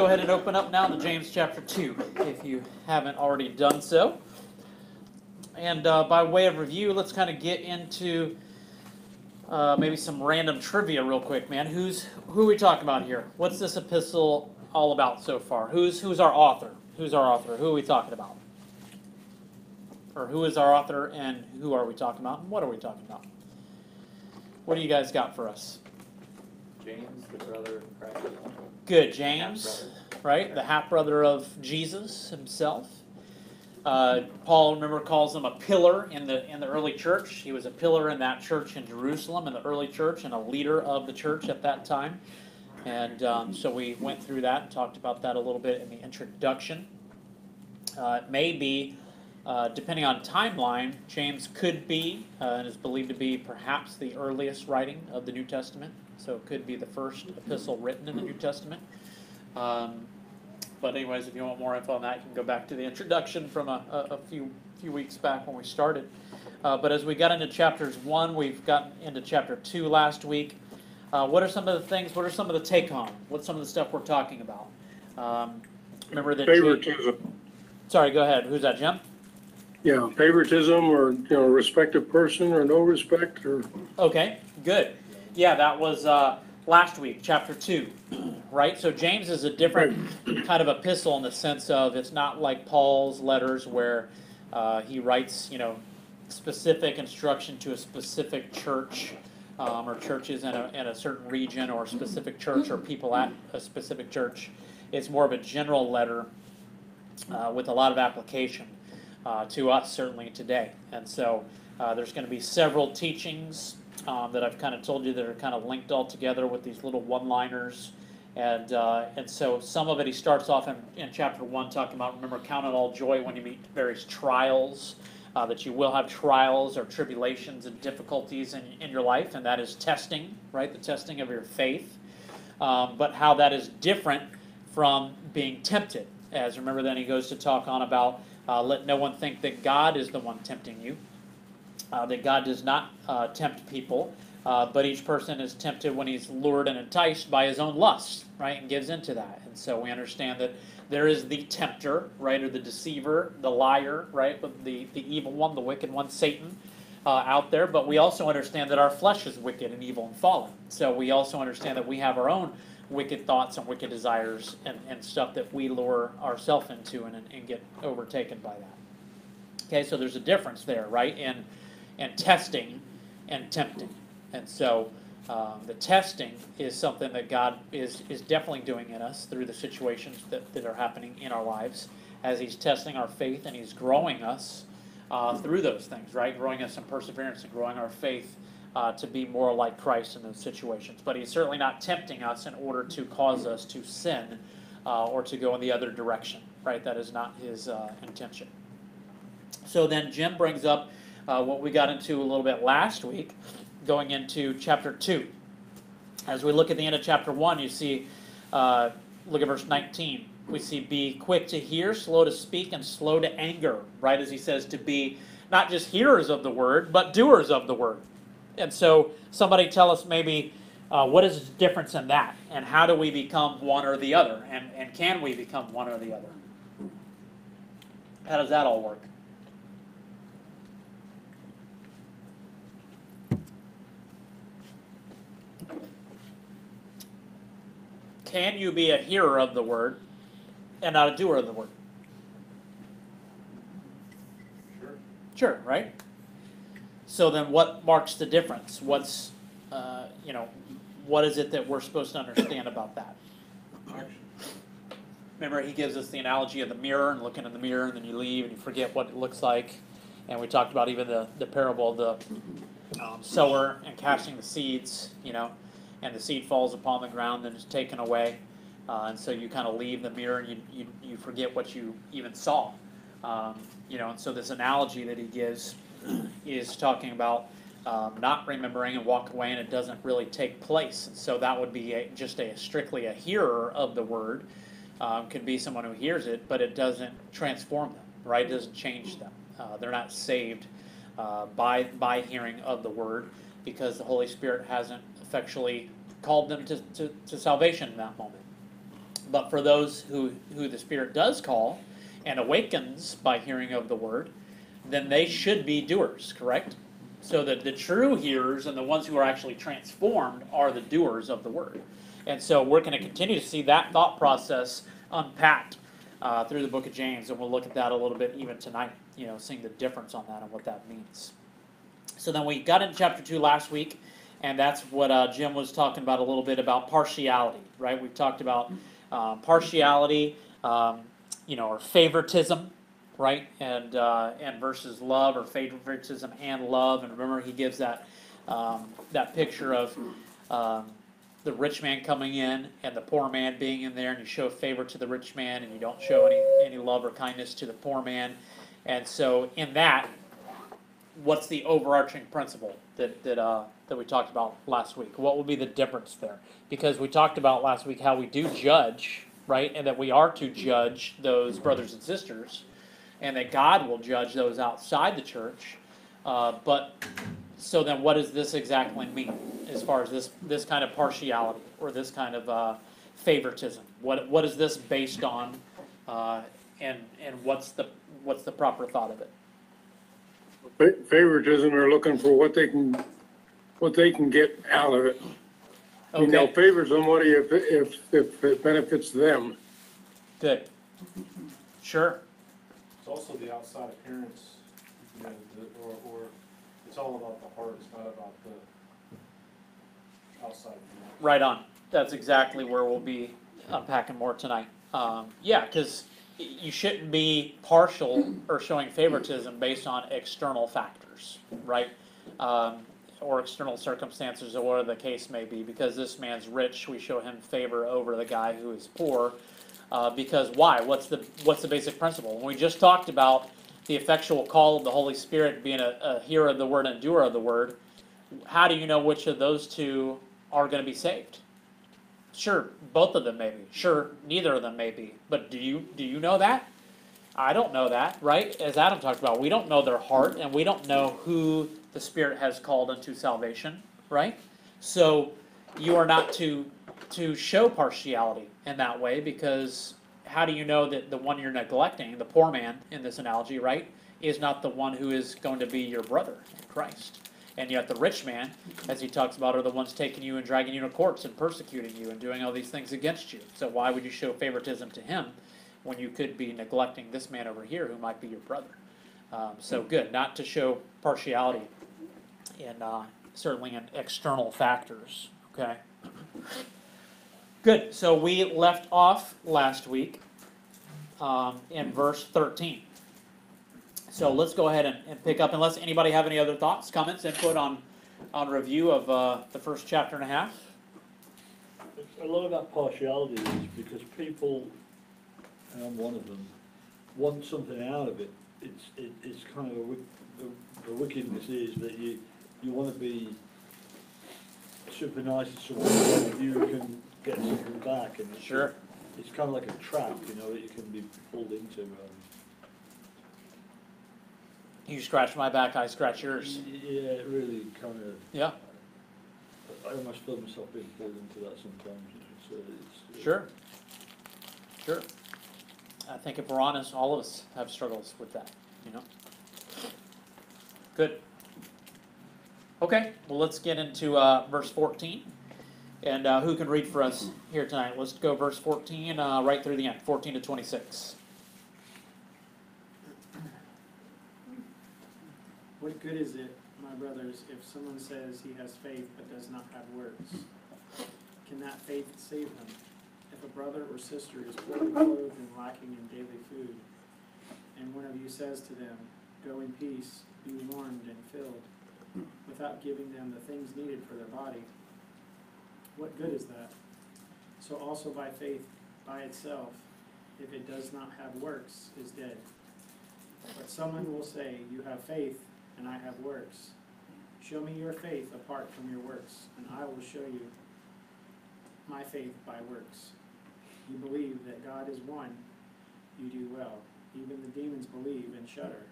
go ahead and open up now to James chapter 2, if you haven't already done so. And uh, by way of review, let's kind of get into uh, maybe some random trivia real quick, man. Who's who are we talking about here? What's this epistle all about so far? Who's who's our author? Who's our author? Who are we talking about? Or who is our author and who are we talking about and what are we talking about? What do you guys got for us? James, the brother of Christ. Good, James. Right? The half brother of Jesus himself. Uh, Paul, remember, calls him a pillar in the in the early church. He was a pillar in that church in Jerusalem, in the early church, and a leader of the church at that time. And um, so we went through that and talked about that a little bit in the introduction. Uh, it may be, uh, depending on timeline, James could be uh, and is believed to be perhaps the earliest writing of the New Testament. So it could be the first epistle written in the New Testament. Um, but anyways, if you want more info on that, you can go back to the introduction from a, a, a few few weeks back when we started. Uh, but as we got into chapters one, we've gotten into chapter two last week. Uh, what are some of the things? What are some of the take home? What's some of the stuff we're talking about? Um, remember that. Favoritism, Sorry, go ahead. Who's that, Jim? yeah, favoritism or, you know, respect of person or no respect or, Okay, good. Yeah, that was uh, last week, chapter two, right? So James is a different kind of epistle in the sense of it's not like Paul's letters where uh, he writes, you know, specific instruction to a specific church um, or churches in a, in a certain region or specific church or people at a specific church. It's more of a general letter uh, with a lot of application uh, to us certainly today. And so uh, there's going to be several teachings um, that I've kind of told you that are kind of linked all together with these little one-liners. And uh, and so some of it he starts off in, in chapter one talking about remember count it all joy when you meet various trials. Uh, that you will have trials or tribulations and difficulties in, in your life, and that is testing, right? The testing of your faith. Um, but how that is different from being tempted. As remember, then he goes to talk on about uh, let no one think that God is the one tempting you, uh, that God does not uh, tempt people, uh, but each person is tempted when he's lured and enticed by his own lust, right, and gives into that. And so we understand that there is the tempter, right, or the deceiver, the liar, right, the, the evil one, the wicked one, Satan. Uh, out there, but we also understand that our flesh is wicked and evil and fallen. So we also understand that we have our own wicked thoughts and wicked desires and, and stuff that we lure ourselves into and, and get overtaken by that. Okay, so there's a difference there, right, in, in testing and tempting. And so um, the testing is something that God is, is definitely doing in us through the situations that, that are happening in our lives as He's testing our faith and He's growing us uh, through those things, right? Growing us in perseverance and growing our faith uh, to be more like Christ in those situations. But He's certainly not tempting us in order to cause us to sin uh, or to go in the other direction, right? That is not His uh, intention. So then Jim brings up uh, what we got into a little bit last week, going into chapter 2. As we look at the end of chapter 1, you see, uh, look at verse 19. We see, be quick to hear, slow to speak, and slow to anger, right? As he says, to be not just hearers of the word, but doers of the word. And so, somebody tell us maybe uh, what is the difference in that, and how do we become one or the other, and, and can we become one or the other? How does that all work? Can you be a hearer of the word and not a doer of the word? Sure. Sure, right? So then what marks the difference? What's, uh, you know, what is it that we're supposed to understand about that? Remember, he gives us the analogy of the mirror and looking in the mirror, and then you leave and you forget what it looks like. And we talked about even the, the parable of the um, sower and casting the seeds, you know, and the seed falls upon the ground and is taken away. Uh, and so you kind of leave the mirror and you, you, you forget what you even saw. Um, you know, and so this analogy that he gives is talking about um, not remembering and walk away and it doesn't really take place. And so that would be a, just a strictly a hearer of the word. Um, could be someone who hears it, but it doesn't transform them, right? It doesn't change them. Uh, they're not saved uh, by by hearing of the word because the Holy Spirit hasn't effectually called them to, to, to salvation in that moment. But for those who, who the Spirit does call and awakens by hearing of the word, then they should be doers, correct? So that the true hearers and the ones who are actually transformed are the doers of the word. And so we're going to continue to see that thought process unpacked uh, through the book of James, and we'll look at that a little bit even tonight, you know, seeing the difference on that and what that means. So then we got into chapter 2 last week, and that's what uh, Jim was talking about a little bit about partiality, right? We've talked about um, partiality, um, you know, or favoritism, right? And uh, and versus love or favoritism and love. And remember, he gives that um, that picture of um, the rich man coming in and the poor man being in there, and you show favor to the rich man, and you don't show any any love or kindness to the poor man. And so, in that, what's the overarching principle that that uh, that we talked about last week? What will be the difference there? Because we talked about last week how we do judge, right, and that we are to judge those brothers and sisters, and that God will judge those outside the church. Uh, but so then, what does this exactly mean as far as this this kind of partiality or this kind of uh, favoritism? What what is this based on, uh, and and what's the what's the proper thought of it? Favoritism, they're looking for what they can, what they can get out of it. I mean, they'll Okay, favor somebody if, if, if it benefits them. good. Sure. It's also the outside appearance, you know, the, or, or, it's all about the heart, it's not about the outside appearance. Right on. That's exactly where we'll be unpacking more tonight. Um, yeah, because you shouldn't be partial or showing favoritism based on external factors, right? Um, or external circumstances, or whatever the case may be. Because this man's rich, we show him favor over the guy who is poor. Uh, because why? What's the what's the basic principle? And we just talked about the effectual call of the Holy Spirit being a, a hearer of the word and doer of the word. How do you know which of those two are going to be saved? Sure, both of them maybe. Sure, neither of them maybe. But do you do you know that? I don't know that, right? As Adam talked about, we don't know their heart, and we don't know who the Spirit has called unto salvation, right? So you are not to to show partiality in that way because how do you know that the one you're neglecting, the poor man in this analogy, right, is not the one who is going to be your brother in Christ? And yet the rich man, as he talks about, are the ones taking you and dragging you to courts and persecuting you and doing all these things against you. So why would you show favoritism to him when you could be neglecting this man over here who might be your brother? Um, so good, not to show partiality in uh, certainly in external factors. Okay. Good. So we left off last week um, in verse 13. So let's go ahead and, and pick up, unless anybody have any other thoughts, comments, input on, on review of uh, the first chapter and a half? A lot that partiality is because people, and I'm one of them, want something out of it. It's, it, it's kind of a, the, the wickedness is that you, you wanna be super nice to someone, and you can get something back, and it's. Sure. It's kind of like a trap, you know, that you can be pulled into, um. You scratch my back, I scratch yours. Yeah, it really kind of, Yeah, I almost feel myself being pulled into that sometimes, it's. sure. Sure. I think if we're honest, all of us have struggles with that, you know? Good. Okay, well, let's get into uh, verse 14. And uh, who can read for us here tonight? Let's go verse 14, uh, right through the end, 14 to 26. What good is it, my brothers, if someone says he has faith but does not have works? Can that faith save him? If a brother or sister is poorly clothed and lacking in daily food, and one of you says to them, Go in peace, be warmed and filled, without giving them the things needed for their body, what good is that? So also by faith by itself, if it does not have works, is dead. But someone will say, You have faith, and I have works. Show me your faith apart from your works, and I will show you my faith by works. You believe that God is one, you do well. Even the demons believe and shudder.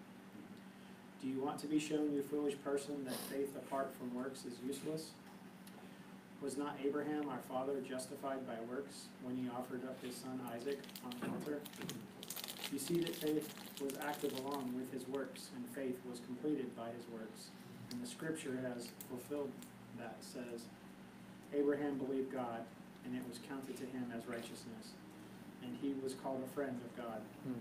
Do you want to be shown, you foolish person, that faith apart from works is useless? Was not Abraham our father justified by works when he offered up his son Isaac on the altar? You see that faith was active along with his works, and faith was completed by his works. And the scripture has fulfilled that, says, Abraham believed God, and it was counted to him as righteousness, and he was called a friend of God. Hmm.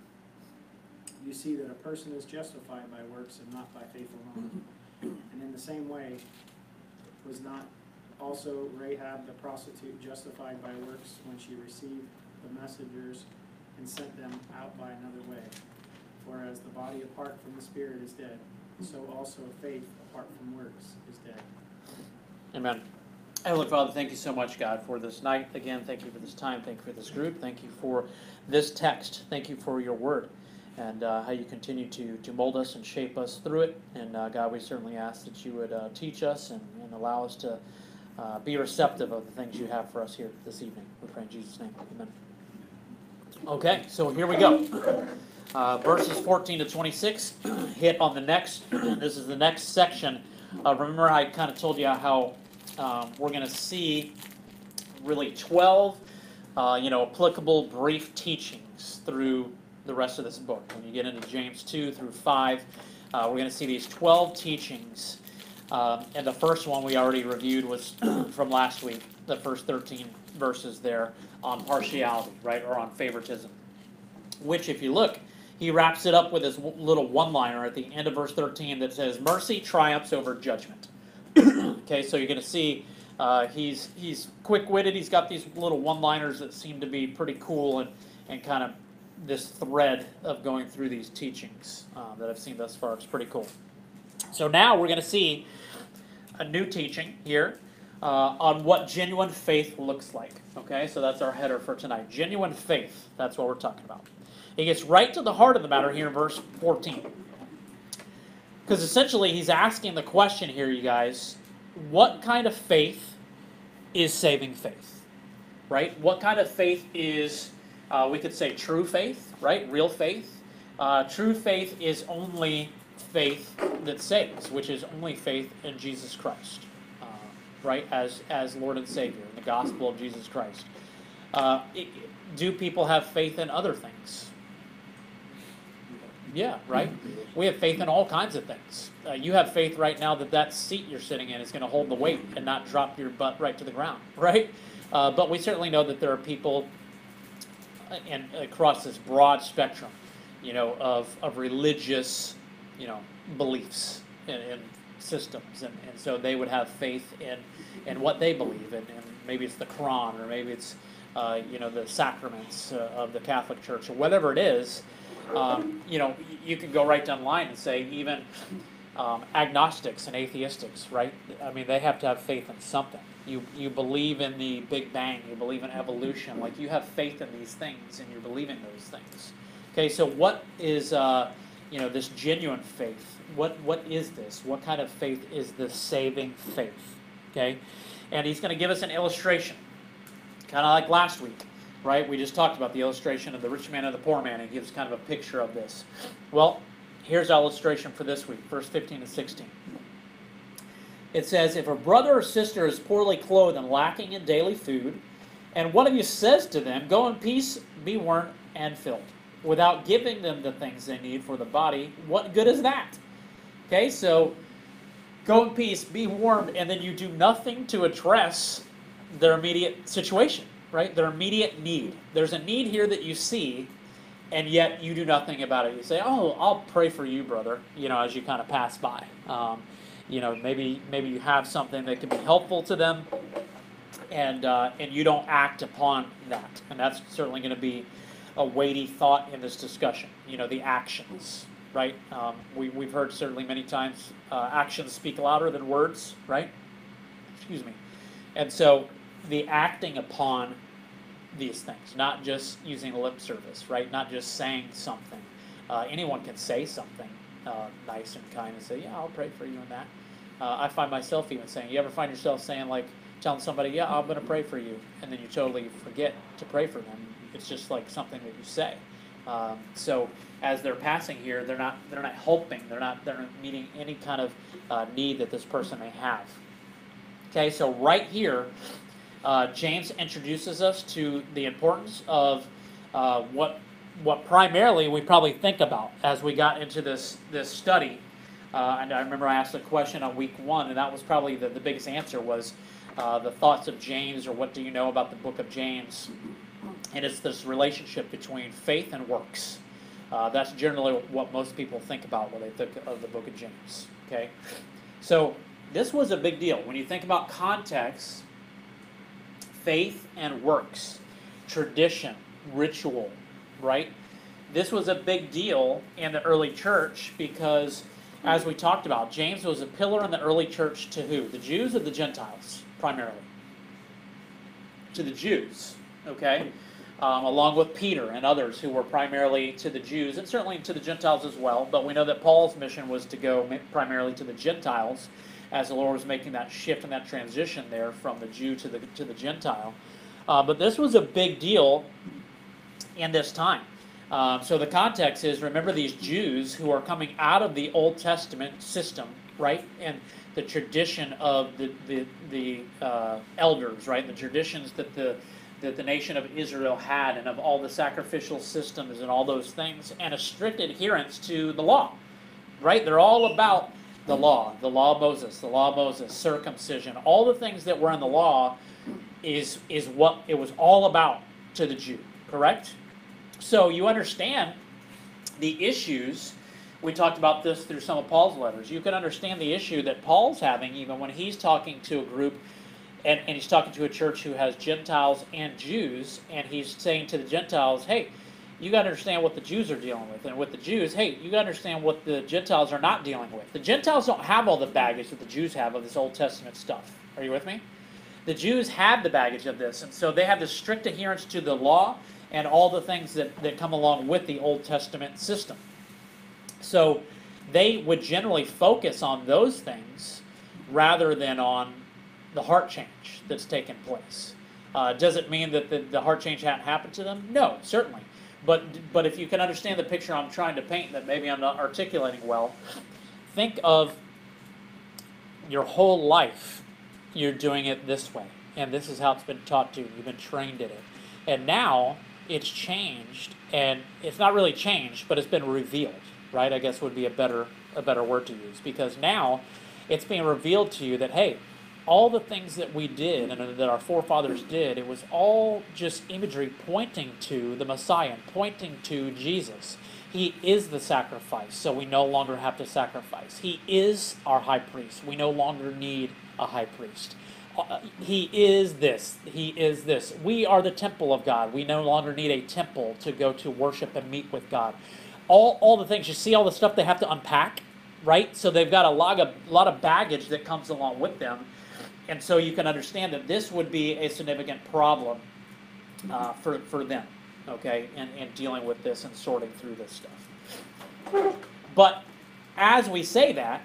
You see that a person is justified by works and not by faith alone. Mm-hmm. And in the same way, was not also Rahab the prostitute justified by works when she received the messengers and sent them out by another way? For as the body apart from the spirit is dead, so also faith apart from works is dead. Amen. Heavenly Father, thank you so much, God, for this night. Again, thank you for this time. Thank you for this group. Thank you for this text. Thank you for your word and uh, how you continue to, to mold us and shape us through it. And uh, God, we certainly ask that you would uh, teach us and, and allow us to uh, be receptive of the things you have for us here this evening. We pray in Jesus' name. Amen. Okay, so here we go. Uh, verses 14 to 26 hit on the next. this is the next section. Uh, remember, I kind of told you how um, we're going to see really 12, uh, you know, applicable brief teachings through the rest of this book. When you get into James 2 through 5, uh, we're going to see these 12 teachings. Um, and the first one we already reviewed was from last week, the first 13 verses there on partiality, right, or on favoritism. Which, if you look, he wraps it up with this w- little one liner at the end of verse 13 that says, Mercy triumphs over judgment. okay, so you're going to see uh, he's, he's quick witted. He's got these little one liners that seem to be pretty cool and, and kind of this thread of going through these teachings uh, that I've seen thus far. It's pretty cool. So now we're going to see a new teaching here uh, on what genuine faith looks like. Okay, so that's our header for tonight. Genuine faith. That's what we're talking about. He gets right to the heart of the matter here in verse 14. Because essentially, he's asking the question here, you guys what kind of faith is saving faith? Right? What kind of faith is, uh, we could say, true faith, right? Real faith. Uh, true faith is only faith that saves, which is only faith in Jesus Christ, uh, right? As, as Lord and Savior, in the gospel of Jesus Christ. Uh, it- do people have faith in other things? Yeah, right? We have faith in all kinds of things. Uh, you have faith right now that that seat you're sitting in is going to hold the weight and not drop your butt right to the ground, right? Uh, but we certainly know that there are people and across this broad spectrum, you know, of, of religious, you know, beliefs and, and systems, and, and so they would have faith in in what they believe, and, and maybe it's the Quran, or maybe it's uh, you know the sacraments uh, of the Catholic Church, or whatever it is. Um, you know, you can go right down the line and say even um, agnostics and atheistics, right? I mean, they have to have faith in something. You you believe in the Big Bang, you believe in evolution, like you have faith in these things, and you're believing those things. Okay, so what is uh, you know this genuine faith? What what is this? What kind of faith is this saving faith? Okay, and he's going to give us an illustration, kind of like last week, right? We just talked about the illustration of the rich man and the poor man, and he gives kind of a picture of this. Well, here's our illustration for this week, verse 15 to 16. It says, If a brother or sister is poorly clothed and lacking in daily food, and one of you says to them, Go in peace, be warmed and filled, without giving them the things they need for the body, what good is that? Okay, so go in peace, be warmed, and then you do nothing to address their immediate situation, right? Their immediate need. There's a need here that you see, and yet you do nothing about it. You say, "Oh, I'll pray for you, brother," you know, as you kind of pass by. Um, you know, maybe maybe you have something that can be helpful to them, and uh, and you don't act upon that, and that's certainly going to be a weighty thought in this discussion. You know, the actions, right? Um, we we've heard certainly many times, uh, actions speak louder than words, right? Excuse me, and so the acting upon these things, not just using lip service, right? Not just saying something. Uh, anyone can say something uh, nice and kind and say, "Yeah, I'll pray for you in that." Uh, I find myself even saying, "You ever find yourself saying like, telling somebody, "Yeah, I'm going to pray for you," and then you totally forget to pray for them? It's just like something that you say. Um, so as they're passing here, they're not they're not helping. They're not they're not meeting any kind of uh, need that this person may have. Okay, so right here, uh, James introduces us to the importance of uh, what what primarily we probably think about as we got into this this study. Uh, and I remember I asked a question on week one, and that was probably the, the biggest answer was uh, the thoughts of James, or what do you know about the book of James? And it's this relationship between faith and works. Uh, that's generally what most people think about when they think of the book of James. Okay, so this was a big deal when you think about context, faith and works, tradition, ritual, right? This was a big deal in the early church because, as we talked about, James was a pillar in the early church to who? The Jews or the Gentiles, primarily? To the Jews, okay? Um, along with Peter and others who were primarily to the Jews and certainly to the Gentiles as well. But we know that Paul's mission was to go primarily to the Gentiles as the Lord was making that shift and that transition there from the Jew to the, to the Gentile. Uh, but this was a big deal in this time. Um, so the context is remember these Jews who are coming out of the Old Testament system, right? And the tradition of the, the, the uh, elders, right? The traditions that the, that the nation of Israel had and of all the sacrificial systems and all those things, and a strict adherence to the law, right? They're all about the law, the law of Moses, the law of Moses, circumcision, all the things that were in the law is, is what it was all about to the Jew, correct? So you understand the issues. We talked about this through some of Paul's letters. You can understand the issue that Paul's having even when he's talking to a group and, and he's talking to a church who has Gentiles and Jews, and he's saying to the Gentiles, hey, you got to understand what the Jews are dealing with. And with the Jews, hey, you got to understand what the Gentiles are not dealing with. The Gentiles don't have all the baggage that the Jews have of this Old Testament stuff. Are you with me? The Jews have the baggage of this, and so they have this strict adherence to the law and all the things that, that come along with the Old Testament system. So they would generally focus on those things rather than on the heart change that's taken place. Uh, does it mean that the, the heart change hadn't happened to them? No, certainly. But, but if you can understand the picture I'm trying to paint that maybe I'm not articulating well, think of your whole life you're doing it this way. And this is how it's been taught to you. You've been trained in it. And now it's changed, and it's not really changed, but it's been revealed, right? I guess would be a better a better word to use because now it's being revealed to you that hey, all the things that we did and that our forefathers did, it was all just imagery pointing to the Messiah, and pointing to Jesus. He is the sacrifice, so we no longer have to sacrifice. He is our high priest. We no longer need a high priest. Uh, He is this. He is this. We are the temple of God. We no longer need a temple to go to worship and meet with God. All, all the things, you see all the stuff they have to unpack, right? So they've got a lot of, lot of baggage that comes along with them. And so you can understand that this would be a significant problem uh, for, for them, okay, and, in dealing with this and sorting through this stuff. But as we say that,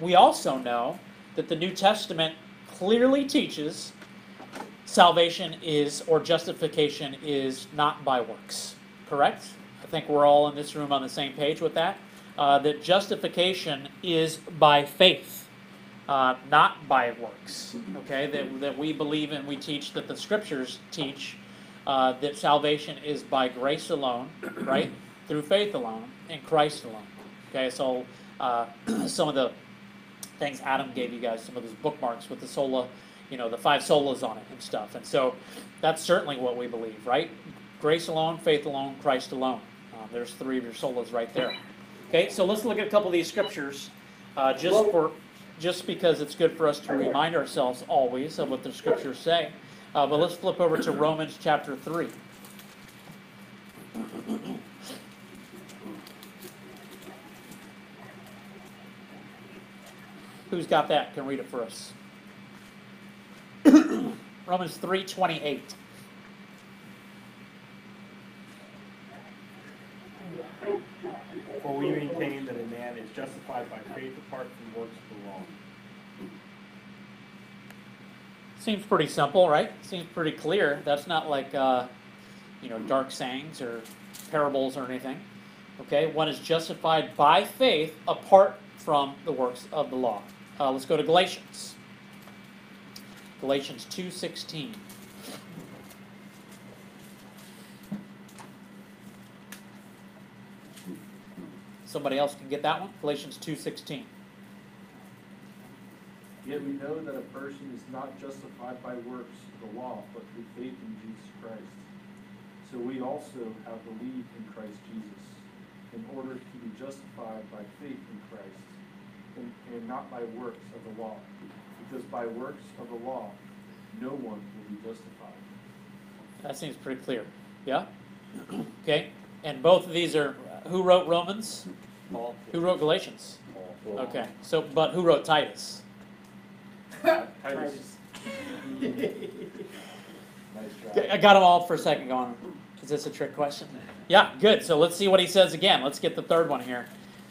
we also know that the New Testament clearly teaches salvation is, or justification is not by works, correct? I think we're all in this room on the same page with that. Uh, that justification is by faith uh, not by works. Okay, that, that we believe and we teach that the scriptures teach uh, that salvation is by grace alone, right, through faith alone, in Christ alone. Okay, so uh, some of the things Adam gave you guys, some of those bookmarks with the sola, you know, the five solas on it and stuff, and so that's certainly what we believe, right? Grace alone, faith alone, Christ alone. Um, there's three of your solas right there. Okay, so let's look at a couple of these scriptures, uh, just Well- for just because it's good for us to remind ourselves always of what the scriptures say. Uh, but let's flip over to Romans chapter 3. Who's got that? Can read it for us. Romans 3:28. For we maintain that a man is justified by faith apart from works of the law. Seems pretty simple, right? Seems pretty clear. That's not like, uh, you know, dark sayings or parables or anything. Okay, one is justified by faith apart from the works of the law. Uh, let's go to Galatians. Galatians two sixteen. Somebody else can get that one? Galatians two sixteen. Yet we know that a person is not justified by works of the law, but through faith in Jesus Christ. So we also have believed in Christ Jesus, in order to be justified by faith in Christ, and, and not by works of the law. Because by works of the law, no one will be justified. That seems pretty clear. Yeah? Okay, and both of these are, who wrote Romans? Paul. Who wrote Galatians? Paul. Okay, so, but who wrote Titus? Titus, nice I got them all for a second going, is this a trick question? Yeah, good, so let's see what he says again, let's get the third one here.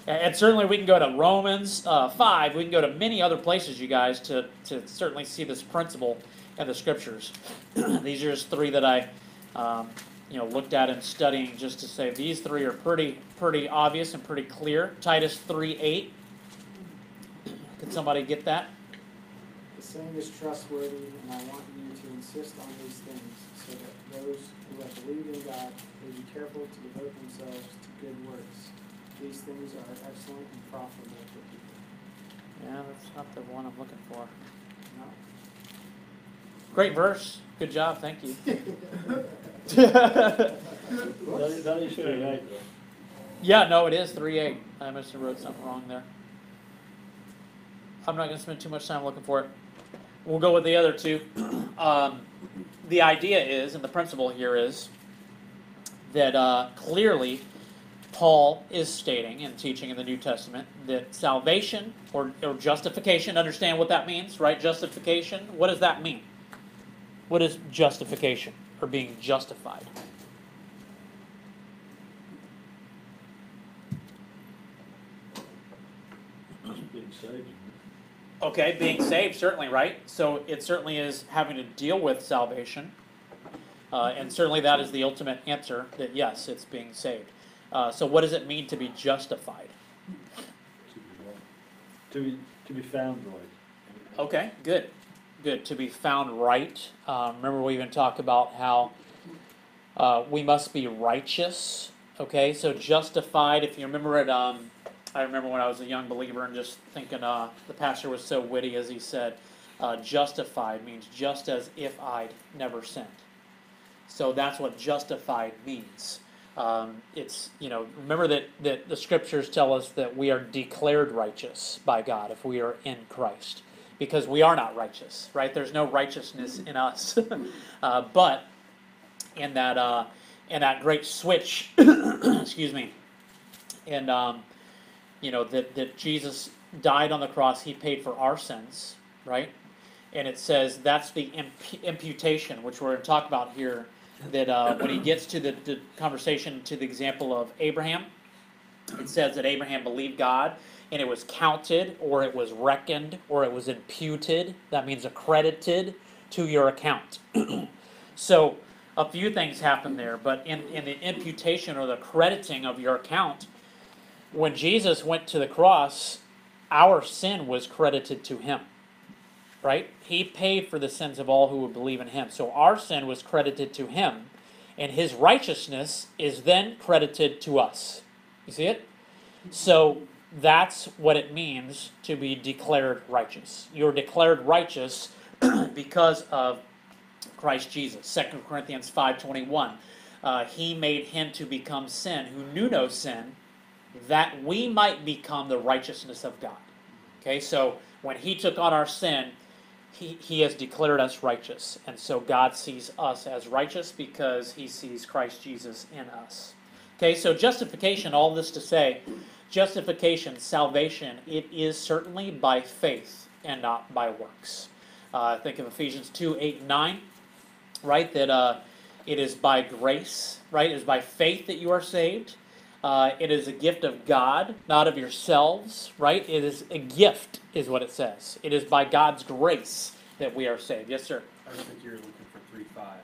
And certainly we can go to Romans, uh, five, we can go to many other places, you guys, to, to certainly see this principle in the scriptures. These are just three that I, um, you know, looked at in studying just to say, these three are pretty, pretty obvious and pretty clear. Titus three, eight. Can somebody get that? The saying is trustworthy, and I want you to insist on these things, so that those who have believed in God may be careful to devote themselves to good works. These things are excellent and profitable for people. Yeah, that's not the one I'm looking for. No. Great verse. Good job. Thank you. That, that is three eight yeah, no, it is three eight. I must have wrote something wrong there. I'm not going to spend too much time looking for it. We'll go with the other two. Um, the idea is, and the principle here is, that uh, clearly Paul is stating and teaching in the New Testament that salvation or, or justification, understand what that means, right? Justification, what does that mean? What is justification or being justified? Okay, being saved, certainly, right? So it certainly is having to deal with salvation. Uh, and certainly that is the ultimate answer that yes, it's being saved. Uh, so what does it mean to be justified? To be. To be, to be found right. Okay, good. Good. To be found right. Um, remember, we even talked about how uh, we must be righteous. Okay, so justified, if you remember it, um, I remember when I was a young believer and just thinking uh, the pastor was so witty as he said, uh, justified means just as if I'd never sinned. So that's what justified means. Um, it's, you know, remember that, that the scriptures tell us that we are declared righteous by God if we are in Christ. Because we are not righteous, right? There's no righteousness in us. uh, but in that, uh, in that great switch, excuse me, and, um, you know, that, that Jesus died on the cross, he paid for our sins, right? And it says that's the imp- imputation, which we're going to talk about here. That uh, when he gets to the, the conversation to the example of Abraham, it says that Abraham believed God and it was counted or it was reckoned or it was imputed. That means accredited to your account. so a few things happen there, but in, in the imputation or the crediting of your account, when Jesus went to the cross, our sin was credited to him. Right? He paid for the sins of all who would believe in him. So our sin was credited to him, and his righteousness is then credited to us. You see it? So that's what it means to be declared righteous. You're declared righteous because of Christ Jesus. 2 Corinthians 5:21. Uh, he made him to become sin who knew no sin that we might become the righteousness of God. Okay? So when he took on our sin, he, he has declared us righteous. And so God sees us as righteous because he sees Christ Jesus in us. Okay, so justification, all this to say, justification, salvation, it is certainly by faith and not by works. Uh, think of Ephesians 2 8 and 9, right? That uh, it is by grace, right? It is by faith that you are saved. Uh, it is a gift of God, not of yourselves, right? It is a gift, is what it says. It is by God's grace that we are saved. Yes, sir. I think you're looking for three five.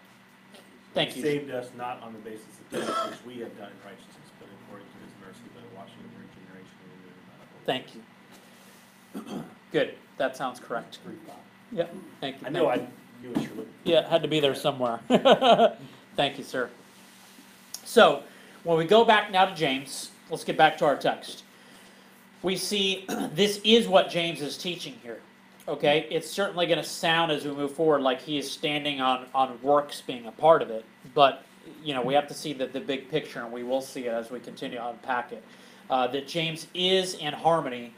Thank He you. saved us not on the basis of things which we have done in righteousness, but according to his mercy by the washing of regeneration Thank you. Good. That sounds correct. Three five. Yeah, thank you. I know I you. knew what you were looking Yeah, it had to be there somewhere. Thank you, sir. So, when we go back now to James, let's get back to our text. We see this is what James is teaching here. Okay, it's certainly going to sound as we move forward like he is standing on, on works being a part of it, but you know we have to see the, the big picture, and we will see it as we continue to unpack it. Uh, that James is in harmony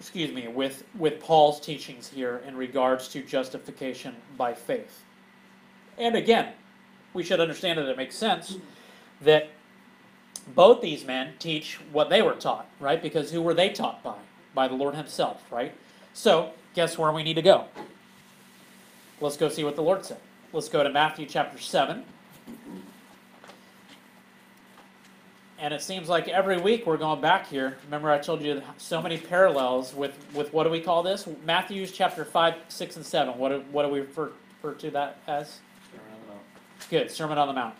excuse me, with, with Paul's teachings here in regards to justification by faith. And again, we should understand that it makes sense that both these men teach what they were taught, right? Because who were they taught by? By the Lord Himself, right? So, guess where we need to go? Let's go see what the Lord said. Let's go to Matthew chapter 7. And it seems like every week we're going back here. Remember, I told you so many parallels with, with what do we call this? Matthew's chapter 5, 6, and 7. What do, what do we refer, refer to that as? Good, Sermon on the Mount.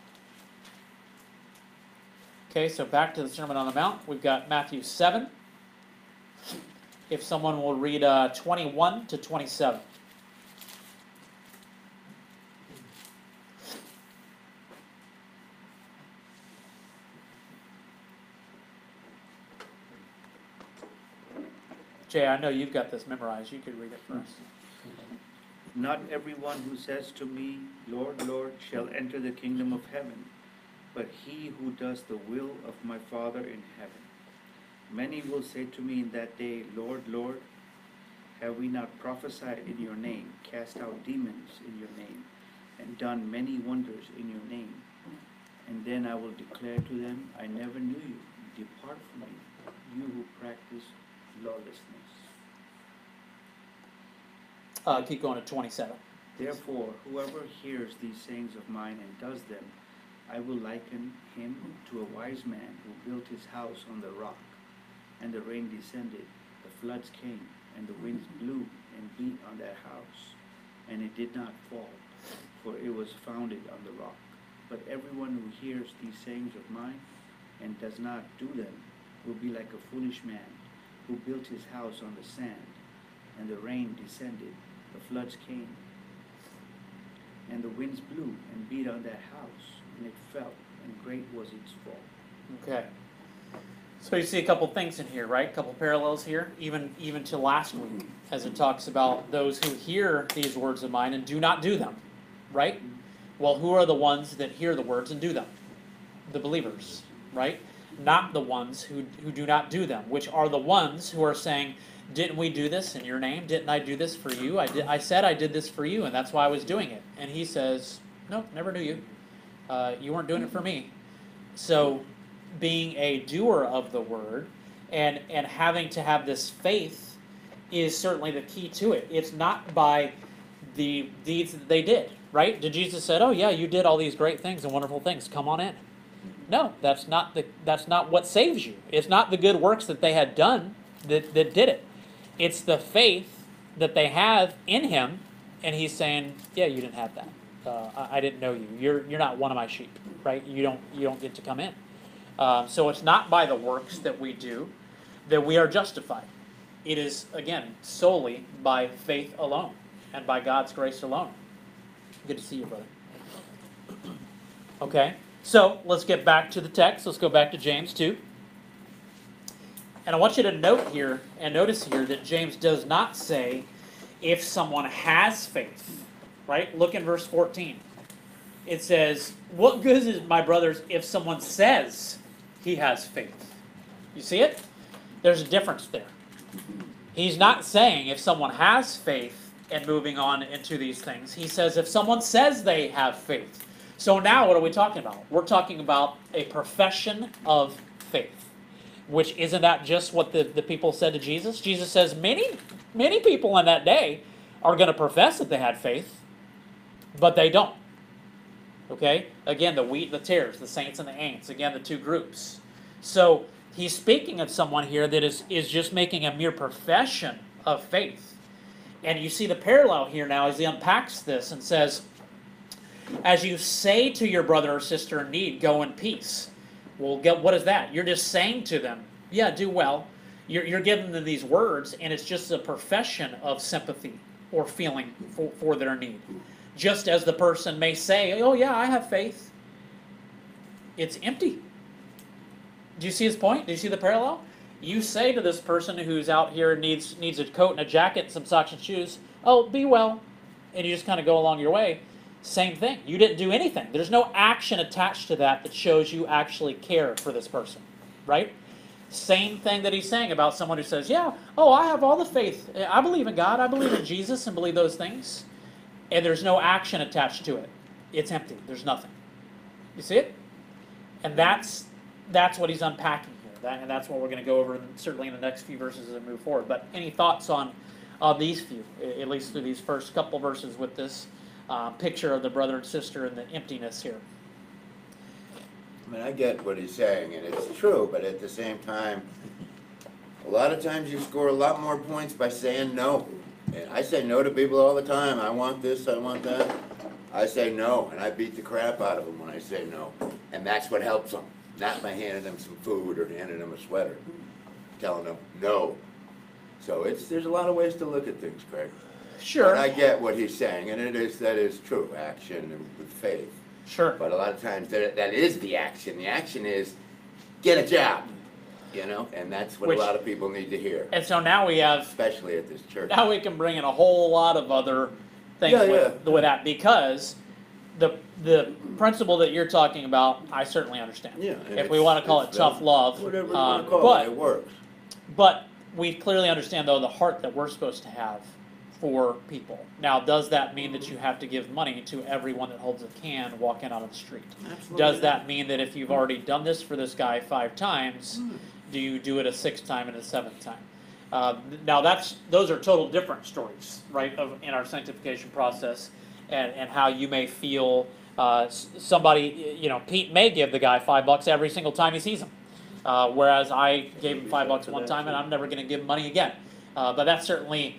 Okay, so back to the Sermon on the Mount. We've got Matthew 7. If someone will read uh, 21 to 27. Jay, I know you've got this memorized. You could read it us. Not everyone who says to me, Lord, Lord, shall enter the kingdom of heaven, but he who does the will of my Father in heaven. Many will say to me in that day, Lord, Lord, have we not prophesied in your name, cast out demons in your name, and done many wonders in your name? And then I will declare to them, I never knew you. Depart from me, you who practice lawlessness. Uh, keep going to 27. Therefore, whoever hears these sayings of mine and does them, I will liken him to a wise man who built his house on the rock. And the rain descended, the floods came, and the winds blew and beat on that house. And it did not fall, for it was founded on the rock. But everyone who hears these sayings of mine and does not do them will be like a foolish man who built his house on the sand. And the rain descended, the floods came, and the winds blew and beat on that house, and it fell, and great was its fall. Okay. So you see a couple things in here, right? A couple parallels here, even even to last week, as it talks about those who hear these words of mine and do not do them, right? Well, who are the ones that hear the words and do them? The believers, right? Not the ones who who do not do them, which are the ones who are saying, "Didn't we do this in your name? Didn't I do this for you? I did. I said I did this for you, and that's why I was doing it." And he says, "No, never knew you. Uh, you weren't doing it for me." So being a doer of the word and and having to have this faith is certainly the key to it. It's not by the deeds that they did, right? Did Jesus said, "Oh yeah, you did all these great things and wonderful things. Come on in." No, that's not the that's not what saves you. It's not the good works that they had done that that did it. It's the faith that they have in him and he's saying, "Yeah, you didn't have that. Uh, I, didn't know you. You're you're not one of my sheep, right? You don't you don't get to come in." Um, so it's not by the works that we do that we are justified. It is, again, solely by faith alone and by God's grace alone. Good to see you, brother. Okay, so let's get back to the text. Let's go back to James 2. And I want you to note here and notice here that James does not say if someone has faith, right? Look in verse 14. It says, What good is my brothers, if someone says he has faith? You see it? There's a difference there. He's not saying if someone has faith and moving on into these things. He says if someone says they have faith. So now what are we talking about? We're talking about a profession of faith. Which isn't that just what the, the people said to Jesus? Jesus says many, many people in that day are going to profess that they had faith, but they don't. Okay? Again, the wheat and the tares, the saints and the ain'ts. Again, the two groups. So he's speaking of someone here that is, is just making a mere profession of faith. And you see the parallel here now as he unpacks this and says, As you say to your brother or sister in need, go in peace. Well, get, what is that? You're just saying to them, Yeah, do well. You're, you're giving them these words, and it's just a profession of sympathy or feeling for, for their need. Just as the person may say, Oh, yeah, I have faith, it's empty. Do you see his point? Do you see the parallel? You say to this person who's out here needs needs a coat and a jacket and some socks and shoes, "Oh, be well," and you just kind of go along your way. Same thing. You didn't do anything. There's no action attached to that that shows you actually care for this person, right? Same thing that he's saying about someone who says, "Yeah, oh, I have all the faith. I believe in God. I believe in Jesus, and believe those things," and there's no action attached to it. It's empty. There's nothing. You see it? And that's that's what he's unpacking here. That, and that's what we're going to go over, in, certainly in the next few verses as we move forward. But any thoughts on these few, at least through these first couple verses with this uh, picture of the brother and sister and the emptiness here? I mean, I get what he's saying, and it's true, but at the same time, a lot of times you score a lot more points by saying no. And I say no to people all the time. I want this, I want that. I say no, and I beat the crap out of them when I say no. And that's what helps them, not by handing them some food or handing them a sweater, telling them no. So it's, there's a lot of ways to look at things, Craig. Sure, And I get what he's saying, and it is, that is true, action and with faith. sure. But a lot of times that, that is the action. The action is get a job, you know, and that's what Which- a lot of people need to hear, And so now we have especially at this church. now we can bring in a whole lot of other things Yeah, with, with that because the the principle that you're talking about, I certainly understand. Yeah. and If we it's- to call it it's, tough uh, love, Whatever you um, want to call but it, it works. But we clearly understand, though, the heart that we're supposed to have for people. Now, does that mean that you have to give money to everyone that holds a can walking out on the street? Absolutely Does that mean that if you've already done this for this guy five times, do you do it a sixth time and a seventh time? Uh, now, that's those are total different stories, right, of, in our sanctification process, and, and how you may feel. Uh, somebody, you know, Pete may give the guy five bucks every single time he sees him. Uh, whereas I gave him five bucks one time and I'm never gonna give him money again. Uh, but that's certainly,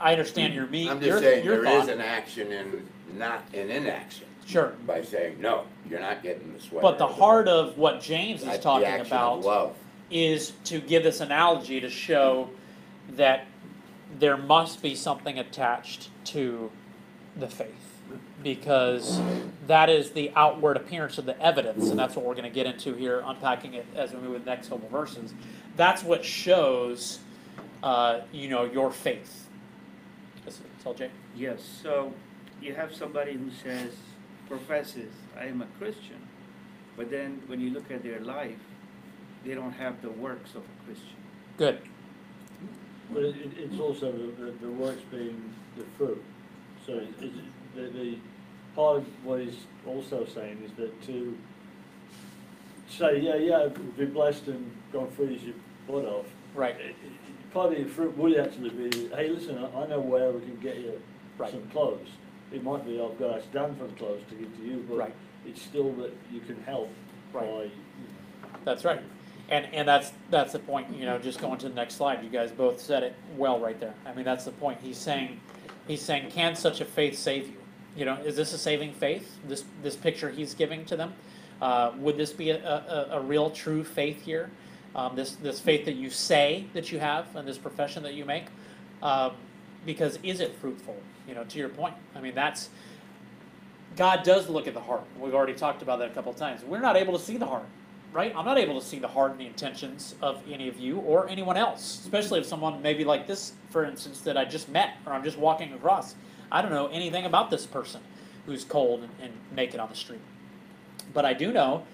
I understand your me, I'm your, just saying, your there is thought. an action in, not an inaction, Sure, by saying, no, you're not getting the sweater. but the heart of what James is talking about love. Is to give this analogy to show that there must be something attached to the faith. Because that is the outward appearance of the evidence, and that's what we're gonna get into here, unpacking it as we move with the next couple verses. That's what shows, uh, you know, your faith. That's Jay. Yes, so you have somebody who says, professes, I am a Christian, but then when you look at their life, they don't have the works of a Christian. Good. But it, it- it's also the, the, the works being the fruit. So it- it's, the, the, part of what he's also saying is that to say, yeah, yeah, be blessed and go and freeze your butt off. Right. it- it- Part of your fruit would actually be, hey, listen, I I know where we can get you Right. some clothes. It might be, I've got a stand for the clothes to give to you, but Right. it's still that you can help by, Right. you know, That's right. And, and that's, that's the point, you know, just going to the next slide, you guys both said it well right there. I mean, that's the point. He's saying, he's saying, can such a faith save you? You know, is this a saving faith, this, this picture he's giving to them? Uh, would this be a, a, a real true faith here? Um, this, this faith that you say that you have and this profession that you make? Um, because is it fruitful? You know, to your point. I mean, that's, God does look at the heart. We've already talked about that a couple of times. We're not able to see the heart, right? I'm not able to see the heart and the intentions of any of you or anyone else, especially if someone maybe like this, for instance, that I just met or I'm just walking across. I don't know anything about this person who's cold and, and naked on the street. But I do know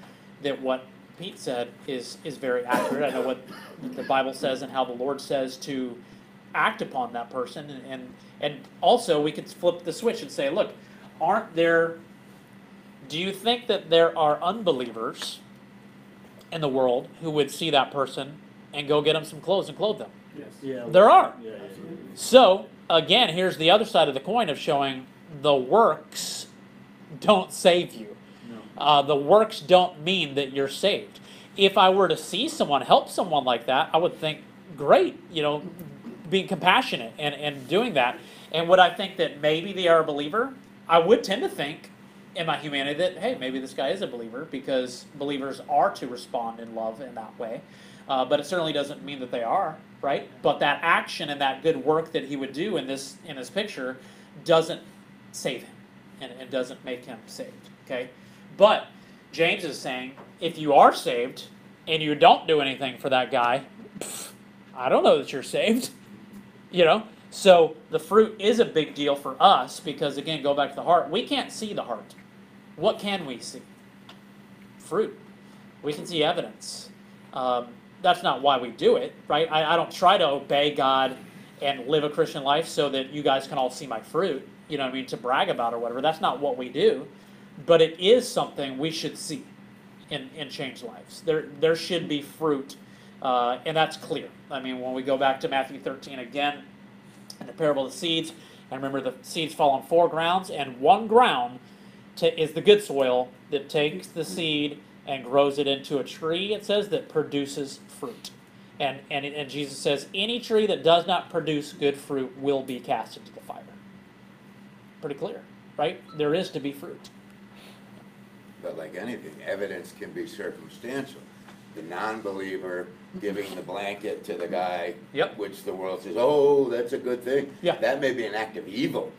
that what Pete said is is very accurate. I know what the Bible says and how the Lord says to act upon that person and, and and also we could flip the switch and say, look, aren't there do you think that there are unbelievers in the world who would see that person and go get them some clothes and clothe them? Yes. yeah. There are. Yeah, yeah. So, again, here's the other side of the coin of showing the works don't save you. No. Uh, the works don't mean that you're saved. If I were to see someone help someone like that, I would think, great, you know, being compassionate and, and doing that. And would I think that maybe they are a believer? I would tend to think in my humanity that, hey, maybe this guy is a believer because believers are to respond in love in that way. uh, but it certainly doesn't mean that they are, right? But that action and that good work that he would do in this, in this picture doesn't save him, and it doesn't make him saved, okay? But James is saying, if you are saved and you don't do anything for that guy, pff, I don't know that you're saved, you know? So the fruit is a big deal for us because, again, go back to the heart. We can't see the heart. What can we see? Fruit. We can see evidence. Um, that's not why we do it, right? I, I don't try to obey God and live a Christian life so that you guys can all see my fruit, you know what I mean, to brag about or whatever. That's not what we do. But it is something we should see in, in changed lives. There, there should be fruit, uh, and that's clear. I mean, when we go back to Matthew 13 again, in the parable of the seeds, and remember the seeds fall on four grounds, and one ground is the good soil that takes the seed and grows it into a tree, it says, that produces fruit. And, and, and Jesus says, any tree that does not produce good fruit will be cast into the fire. Pretty clear, right? There is to be fruit. But like anything, evidence can be circumstantial. The non-believer giving the blanket to the guy, Yep. which the world says, oh, that's a good thing. Yeah. That may be an act of evil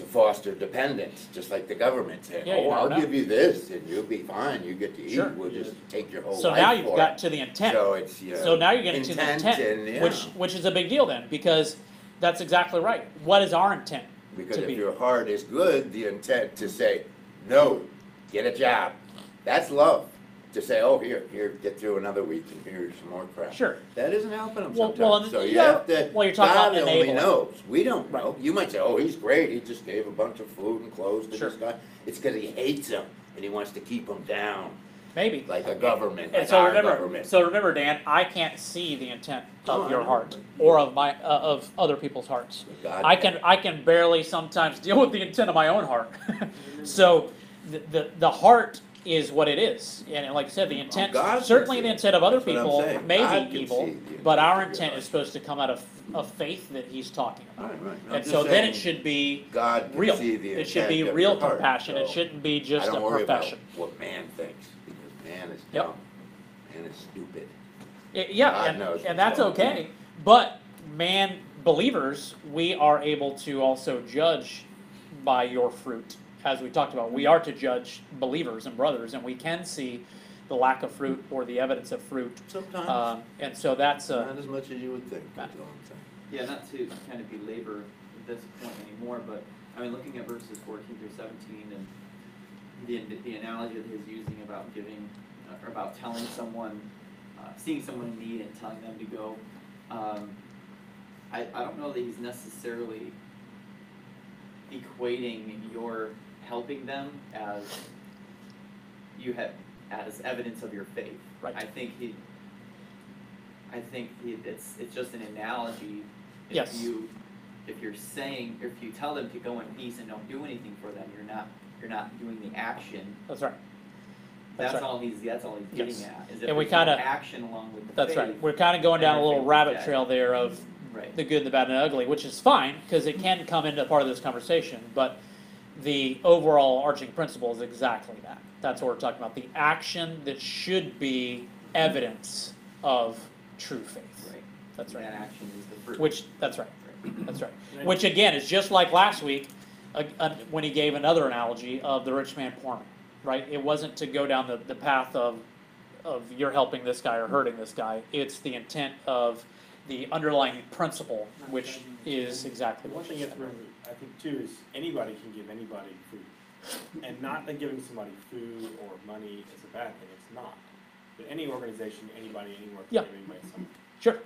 to foster dependence, just like the government said, Yeah, you oh, never I'll know. give you this and you'll be fine, you get to eat, Sure. we'll just take your whole So life now you've got to the intent. So it's, you know. So now you're getting to the and, intent, yeah. which, which is a big deal then, because that's exactly right. What is our intent? Because to if be. your heart is good, the intent to say, no, get a job, that's love. To say, oh, here, here, get through another week and here's some more crap. Sure. That isn't helping them Well- well, sometimes, so you yeah, have to, well, you're talking God about only enabling. knows, we don't know. You might say, oh, he's great, he just gave a bunch of food and clothes to Sure. this guy. It's cause he hates them and he wants to keep them down, Maybe. like a government, And like so our remember, government. so remember, Dan, I can't see the intent No, of your know. heart or of my, uh, of other people's hearts. God I can, I can barely sometimes deal with the intent of my own heart. So, the, the, the heart is what it is, and like I said, the intent, God can certainly see the it. intent of other That's what I'm people saying. may God be evil, see the but our intent is supposed to come out of, of faith that he's talking about. Right, right. I'm And just so then saying, it should be God can real, see the it should be intent of real your heart, compassion, it so shouldn't be just a don't worry about profession. what man thinks, because man is Yep. dumb, man is stupid. I- Yeah, God and, knows and what's that's going on. okay, but man, believers, we are able to also judge by your fruit. As we talked about, we are to judge believers and brothers, and we can see the lack of fruit or the evidence of fruit. Sometimes, Um, and so that's a, not as much as you would think, that's all I'm saying. Yeah, not to kind of belabor this point anymore, but, I mean, looking at verses fourteen through seventeen and the, the analogy that he's using about giving, uh, or about telling someone, uh, seeing someone in need and telling them to go, um, I, I don't know that he's necessarily equating your helping them as you have, as evidence of your faith. Right. I think he, I think he, it's, it's just an analogy. Yes. If you, if you're saying, if you tell them to go in peace and don't do anything for them, you're not, you're not doing the action. that's right. That's That's right. all he's, that's all he's Yes. getting at, is if And we kinda- action along with the faith. That's right. We're kinda going down a little rabbit is trail there of Right. the good, the bad, and the ugly, which is fine, because it can come into part of this conversation, but the overall arching principle is exactly that. That's what we're talking about, the action that should be evidence of true faith. Right. That's right. That action is the fruit. Which, that's right, Right. that's right. Which again is just like last week, uh, uh, when he gave another analogy of the rich man poor man, right? It wasn't to go down the, the path of, of you're helping this guy or hurting this guy. It's the intent of the underlying principle, which is exactly One what thing you you have said. to remember, I think too, is anybody can give anybody food. And not that giving somebody food or money is a bad thing, it's not. But any organization, anybody, anywhere Yeah. can give anybody something, Sure,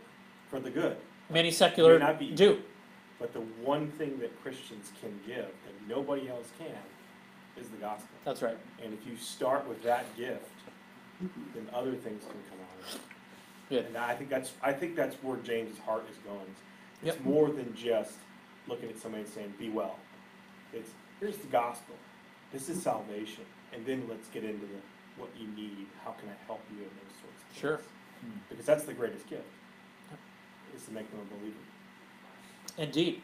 for the good. many secular not be- do, But the one thing that Christians can give that nobody else can is the gospel. that's right. And if you start with that gift, then other things can come out of it. Good. And I think that's, I think that's where James's heart is going. It's Yep. more than just looking at somebody and saying, be well. It's, here's the gospel, this is salvation, and then let's get into the, what you need, how can I help you in those sorts of things. Sure. Because that's the greatest gift, is to make them a believer. Indeed,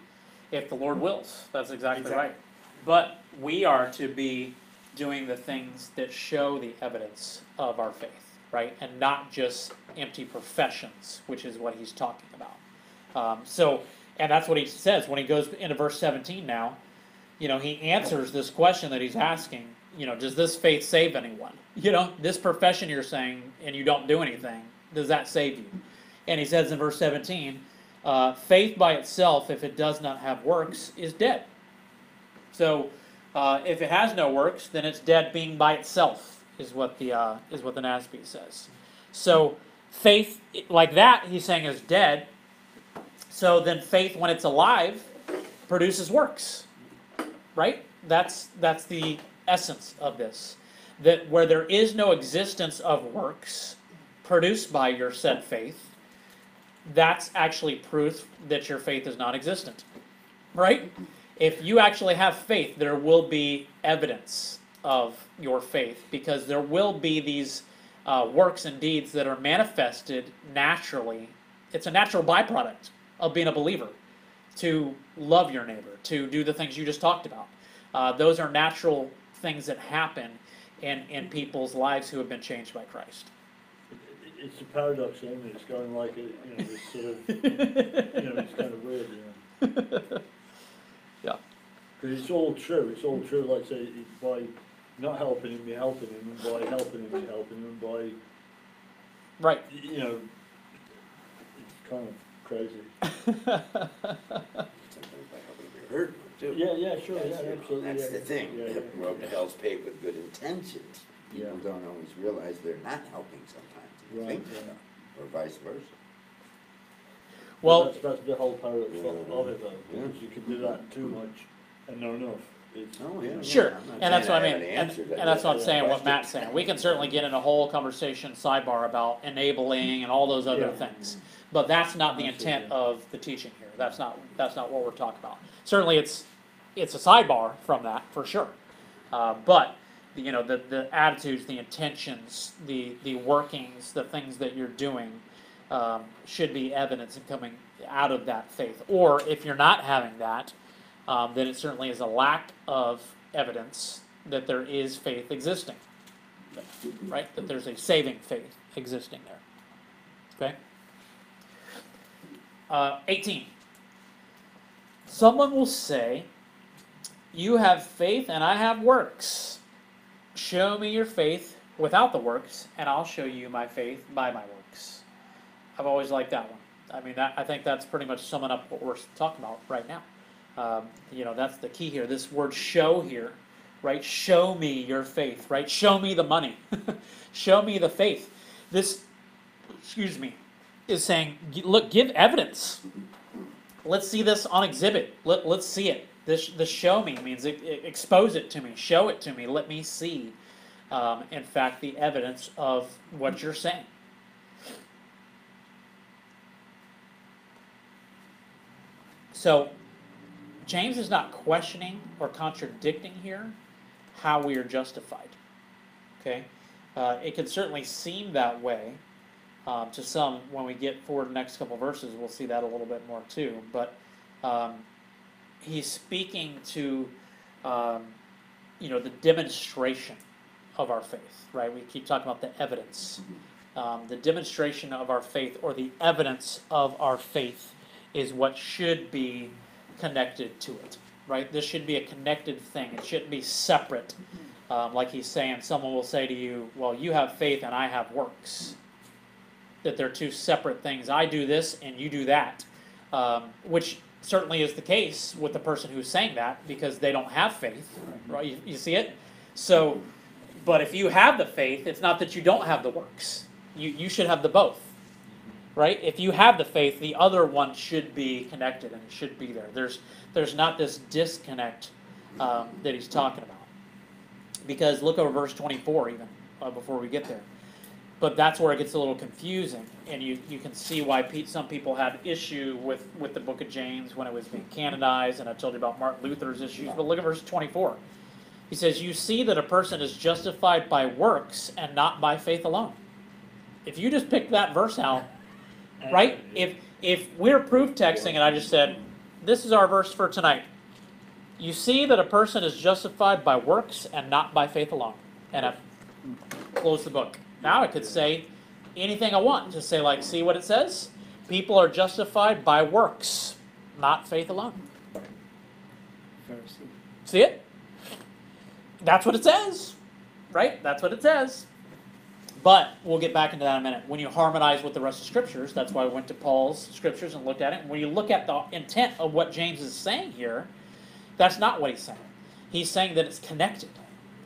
if the Lord wills, that's exactly Exactly. right. But we are to be doing the things that show the evidence of our faith. right? And not just empty professions, which is what he's talking about. Um, so, and that's what he says when he goes into verse 17 now. You know, he answers this question that he's asking. You know, does this faith save anyone? You know, this profession you're saying and you don't do anything, does that save you? And he says in verse 17, uh, faith by itself, if it does not have works, is dead. So, uh, if it has no works, then it's dead being by itself, is what the uh, is what the NASB says. So, faith like that, he's saying, is dead. So then, faith when it's alive produces works, right? That's that's the essence of this. That where there is no existence of works produced by your said faith, that's actually proof that your faith is non-existent, right? If you actually have faith, there will be evidence of your faith because there will be these uh, works and deeds that are manifested naturally. It's a natural byproduct of being a believer to love your neighbor, to do the things you just talked about. Uh, those are natural things that happen in, in people's lives who have been changed by Christ. It's a paradox, isn't it? It's going like, a, you know, it's sort of, you know, it's kind of weird, you know. Yeah. Because it's all true, it's all true, like I say, by not helping him, you're helping him, and by helping him, you're helping him, by, Right. you know, it's kind of crazy. Sometimes by helping them be heard, too. Yeah, yeah, sure, yeah, absolutely. That's yeah. the thing, Yeah, yeah. road to hell's paved with good intentions. People Yeah. don't always realize they're not helping sometimes, they Right, think they yeah. are, or vice versa. Well, That's, that's the whole paradox of of it though, Yeah. because you can do that too much and not enough. It's, Oh, yeah. Sure, I'm not and that's what I mean, have an and, answer to and that's what I'm saying, what question. Matt's saying, we can certainly get in a whole conversation sidebar about enabling and all those other Yeah. things. But that's not the intent of the teaching here, that's not, that's not what we're talking about. Certainly, it's, it's a sidebar from that, for sure. Uh, but, you know, the, the attitudes, the intentions, the, the workings, the things that you're doing, um, should be evidence and coming out of that faith. Or if you're not having that, um, then it certainly is a lack of evidence that there is faith existing. Right? That there's a saving faith existing there. Okay? Uh, 18. Someone will say, You have faith and I have works. Show me your faith without the works, and I'll show you my faith by my works. I've always liked that one. I mean, that, I think that's pretty much summing up what we're talking about right now. Um, you know, that's the key here. This word show here, right? Show me your faith, right? Show me the money. show me the faith. This, excuse me, is saying, look, give evidence. Let's see this on exhibit. Let, let's see it. This, the show me means e- e- expose it to me, show it to me, let me see, um, in fact, the evidence of what you're saying. So, James is not questioning or contradicting here how we are justified. Okay? Uh, it can certainly seem that way um, to some when we get forward the next couple verses. We'll see that a little bit more too. But um, he's speaking to, um, you know, the demonstration of our faith, right? We keep talking about the evidence. Um, the demonstration of our faith or the evidence of our faith is what should be connected to it, right? This should be a connected thing. It shouldn't be separate. Um, like he's saying, someone will say to you, Well, you have faith and I have works. That they're two separate things. I do this and you do that. Um, which certainly is the case with the person who's saying that because they don't have faith, right? You, you see it? So, but if you have the faith, it's not that you don't have the works. You, you should have the both right? If you have the faith, the other one should be connected and should be there. There's there's not this disconnect um, that he's talking about. Because look over verse 24 even uh, before we get there. But that's where it gets a little confusing, and you, you can see why pe- some people had issue with, with the book of James when it was being canonized, and I told you about Martin Luther's issues. But look at verse 24. He says, You see that a person is justified by works and not by faith alone. If you just pick that verse out, right? If if we're proof texting and I just said, this is our verse for tonight. You see that a person is justified by works and not by faith alone. And I've closed the book. Now I could say anything I want. Just say like, see what it says? People are justified by works, not faith alone. Pharisee. See it? That's what it says, right? That's what it says. But we'll get back into that in a minute. When you harmonize with the rest of scriptures, that's why I went to Paul's scriptures and looked at it. And when you look at the intent of what James is saying here, that's not what he's saying. He's saying that it's connected.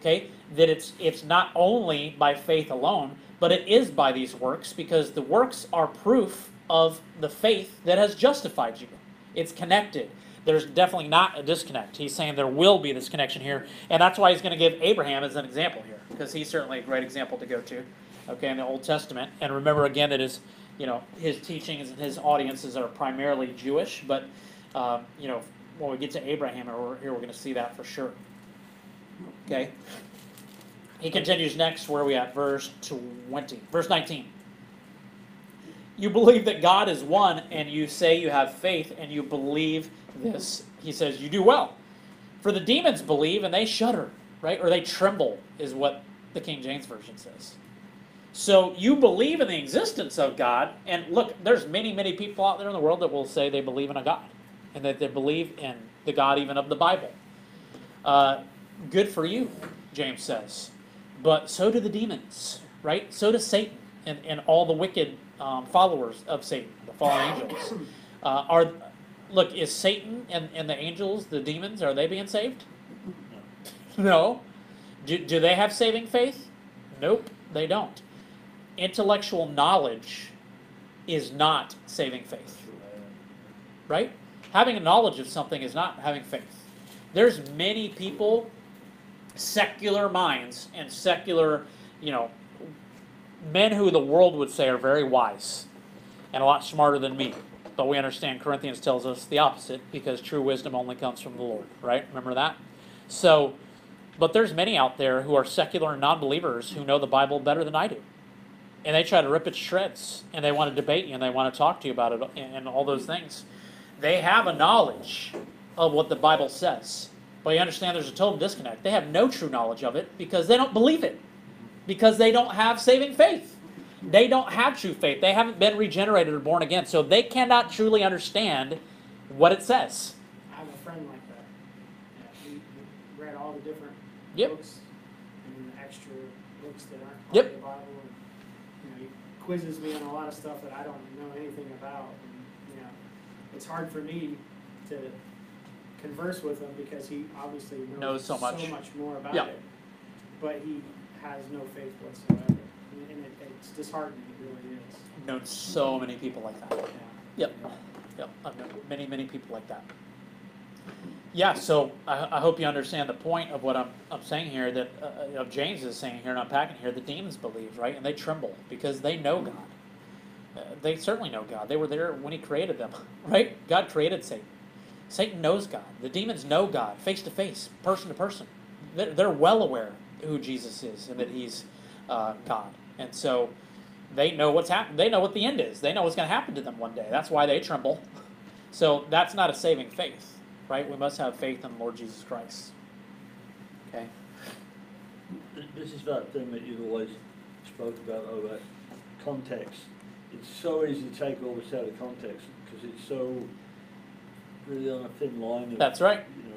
Okay? That it's it's not only by faith alone, but it is by these works because the works are proof of the faith that has justified you. It's connected. There's definitely not a disconnect. He's saying there will be this connection here, and that's why he's going to give Abraham as an example here, because he's certainly a great example to go to, okay, in the Old Testament. And remember again that his, you know, his teachings and his audiences are primarily Jewish, but, um, you know, when we get to Abraham here, we're going to see that for sure. Okay. He continues next. Where are we at? Verse 20. Verse 19. You believe that God is one, and you say you have faith, and you believe this. He says, You do well. For the demons believe, and they shudder, right? Or they tremble, is what the King James Version says. So you believe in the existence of God, and look, there's many, many people out there in the world that will say they believe in a God, and that they believe in the God even of the Bible. Uh, good for you, James says. But so do the demons, right? So does Satan and, and all the wicked um, followers of Satan, the fallen angels. Uh, are look, is Satan and, and the angels, the demons, are they being saved? No. Do, do they have saving faith? Nope, they don't. Intellectual knowledge is not saving faith. Right? Having a knowledge of something is not having faith. There's many people, secular minds and secular, you know, men who the world would say are very wise and a lot smarter than me. But we understand Corinthians tells us the opposite because true wisdom only comes from the Lord, right? Remember that? So, but there's many out there who are secular and non-believers who know the Bible better than I do. And they try to rip it shreds and they want to debate you and they want to talk to you about it and all those things. They have a knowledge of what the Bible says. But you understand there's a total disconnect. They have no true knowledge of it because they don't believe it. Because they don't have saving faith. They don't have true faith. They haven't been regenerated or born again. So they cannot truly understand what it says. I have a friend like that. He read all the different Yep. books and the extra books that aren't part Yep. of the Bible. And, you know, he quizzes me on a lot of stuff that I don't know anything about. And, you know, it's hard for me to converse with him because he obviously knows, Knows so much. more about Yeah. it. But he has no faith whatsoever. And, and it, it's disheartening, it really is. I've known so many people like that. Yeah. Yep, yep, I've known many, many people like that. Yeah, so I, I hope you understand the point of what I'm, I'm saying here, that, uh, of James is saying here and unpacking here, the demons believe, right? And they tremble because they know God. Uh, They certainly know God. They were there when he created them, right? God created Satan. Satan knows God. The demons know God, face to face, person to person. They're, well aware who Jesus is and that he's uh, God. And so they know what's happening. They know what the end is. They know what's going to happen to them one day. That's why they tremble. So that's not a saving faith, right? We must have faith in the Lord Jesus Christ. Okay? This is that thing that you've always spoke about, about context. It's so easy to take all this out of context, because it's so really on a thin line of. That's right. You know,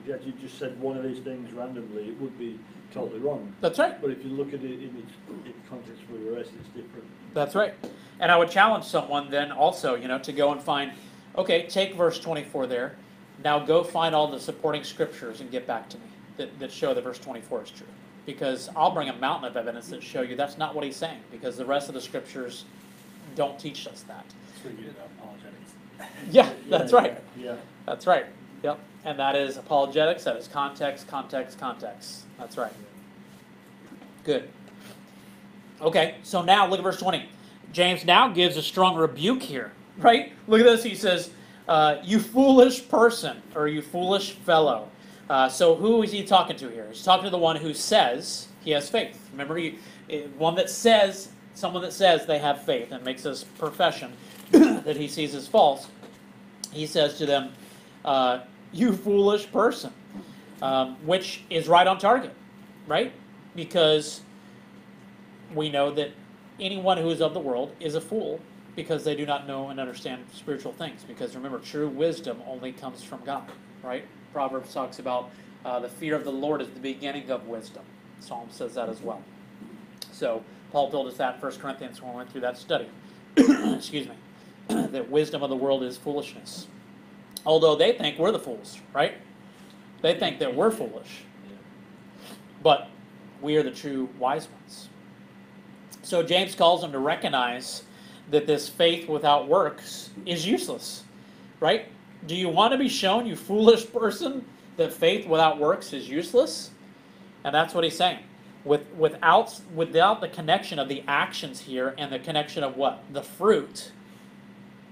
if you actually just said one of these things randomly, it would be totally wrong. That's right. But if you look at it in its, in context for the rest, it's different. That's right. And I would challenge someone then also, you know, to go and find, okay, take verse 24 there. Now go find all the supporting scriptures and get back to me that, that show that verse 24 is true. Because I'll bring a mountain of evidence that show you that's not what he's saying, because the rest of the scriptures don't teach us that. So you get apologetics. Yeah, that's right. Yeah. That's right. Yep. And that is apologetics, that is context, context, context. That's right. Good. Okay, so now look at verse 20. James now gives a strong rebuke here, right? Look at this. He says, uh, You foolish person, or you foolish fellow. Uh, so who is he talking to here? He's talking to the one who says he has faith. Remember, he, eh, one that says, someone that says they have faith and makes this profession that he sees as false. He says to them, uh, You foolish person, um, which is right on target, right? Because we know that anyone who is of the world is a fool because they do not know and understand spiritual things. Because remember, true wisdom only comes from God, right? Proverbs talks about uh, the fear of the Lord is the beginning of wisdom. Psalm says that as well. So Paul told us that in 1 Corinthians when we went through that study. Excuse me. that wisdom of the world is foolishness. Although they think we're the fools, right? They think that we're foolish. But we are the true wise ones. So James calls them to recognize that this faith without works is useless, right? Do you want to be shown, you foolish person, that faith without works is useless? And that's what he's saying. With, without, without the connection of the actions here and the connection of what? The fruit,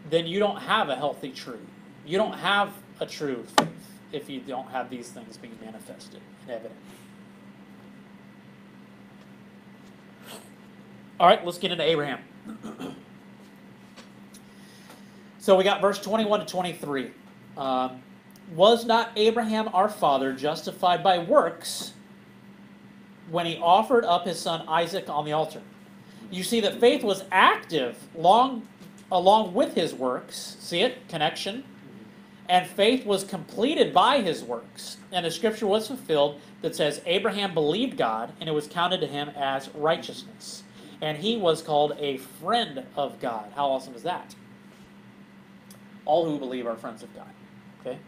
then you don't have a healthy true. You don't have a true faith if you don't have these things being manifested and evident. All right, let's get into Abraham. so we got verse 21 to 23. Um, was not Abraham our father justified by works when he offered up his son Isaac on the altar? You see that faith was active long along with his works. See it? Connection. And faith was completed by his works. And the scripture was fulfilled that says, Abraham believed God, and it was counted to him as righteousness. And he was called a friend of God. How awesome is that? All who believe are friends of God. Okay?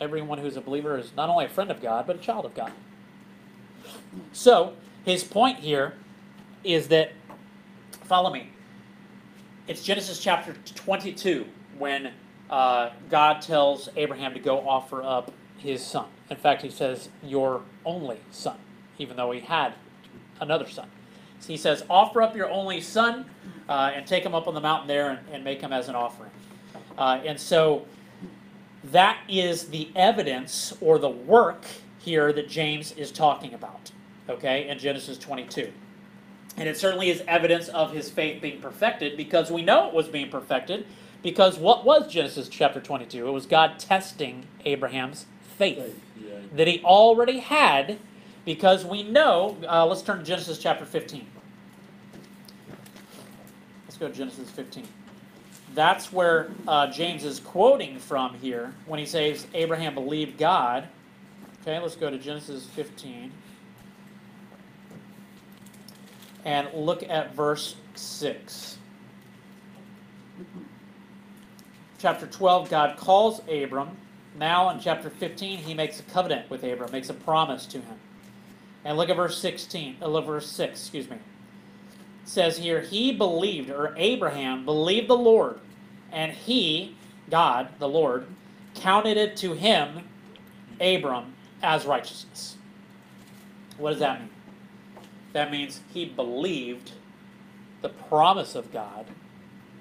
Everyone who's a believer is not only a friend of God, but a child of God. So, his point here is that, follow me, it's Genesis chapter 22 when uh, God tells Abraham to go offer up his son. In fact, he says, Your only son, even though he had another son. So he says, Offer up your only son uh, and take him up on the mountain there and, and make him as an offering. Uh, and so that is the evidence or the work here that James is talking about, okay, in Genesis 22. And it certainly is evidence of his faith being perfected because we know it was being perfected because what was Genesis chapter 22? It was God testing Abraham's faith Faith, yeah. that he already had because we know, uh, let's turn to Genesis chapter 15. Let's go to Genesis 15. That's where uh, James is quoting from here when he says Abraham believed God. Okay, let's go to Genesis 15 and look at verse 6. Chapter 12, God calls Abram. Now in chapter 15, he makes a covenant with Abram, makes a promise to him. And look at verse 16, uh, verse 6, excuse me. It says here, he believed, or Abraham believed the Lord, and he, God, the Lord, counted it to him, Abram, as righteousness. What does that mean? That means he believed the promise of God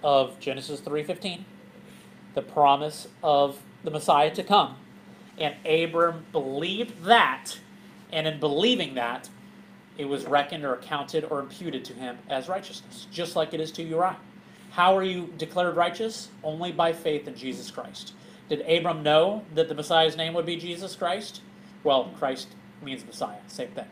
of Genesis 3:15, the promise of the Messiah to come. And Abram believed that, and in believing that, it was reckoned or accounted or imputed to him as righteousness, just like it is to you I. How are you declared righteous? Only by faith in Jesus Christ. Did Abram know that the Messiah's name would be Jesus Christ? Well, Christ means Messiah, same thing.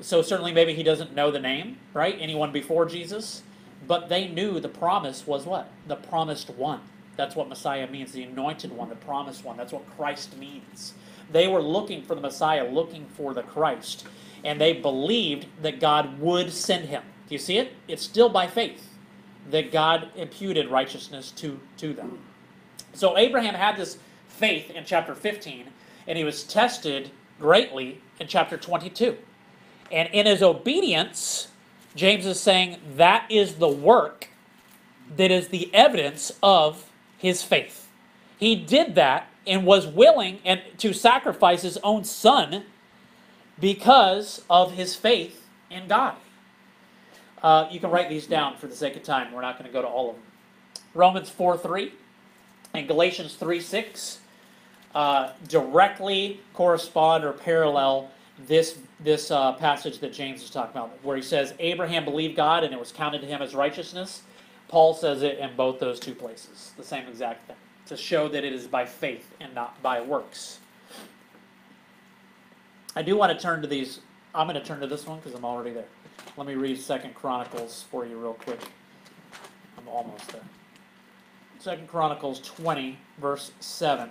So certainly maybe he doesn't know the name, right? Anyone before Jesus, but they knew the promise was what? The promised one. That's what Messiah means, the anointed one, the promised one. That's what Christ means. They were looking for the Messiah, looking for the Christ, and they believed that God would send him. Do you see it? It's still by faith that God imputed righteousness to, to them. So Abraham had this faith in chapter 15, and he was tested greatly in chapter 22. And in his obedience, James is saying that is the work that is the evidence of his faith. He did that and was willing and to sacrifice his own son because of his faith in God. Uh, you can write these down for the sake of time. We're not going to go to all of them. Romans 4 3 and Galatians 3 6 uh, directly correspond or parallel this this uh, passage that James is talking about, where he says Abraham believed God and it was counted to him as righteousness. Paul says it in both those two places, the same exact thing, to show that it is by faith and not by works. I do want to turn to these. I'm going to turn to this one because I'm already there. Let me read Second Chronicles for you real quick. I'm almost there. Second Chronicles 20, verse 7.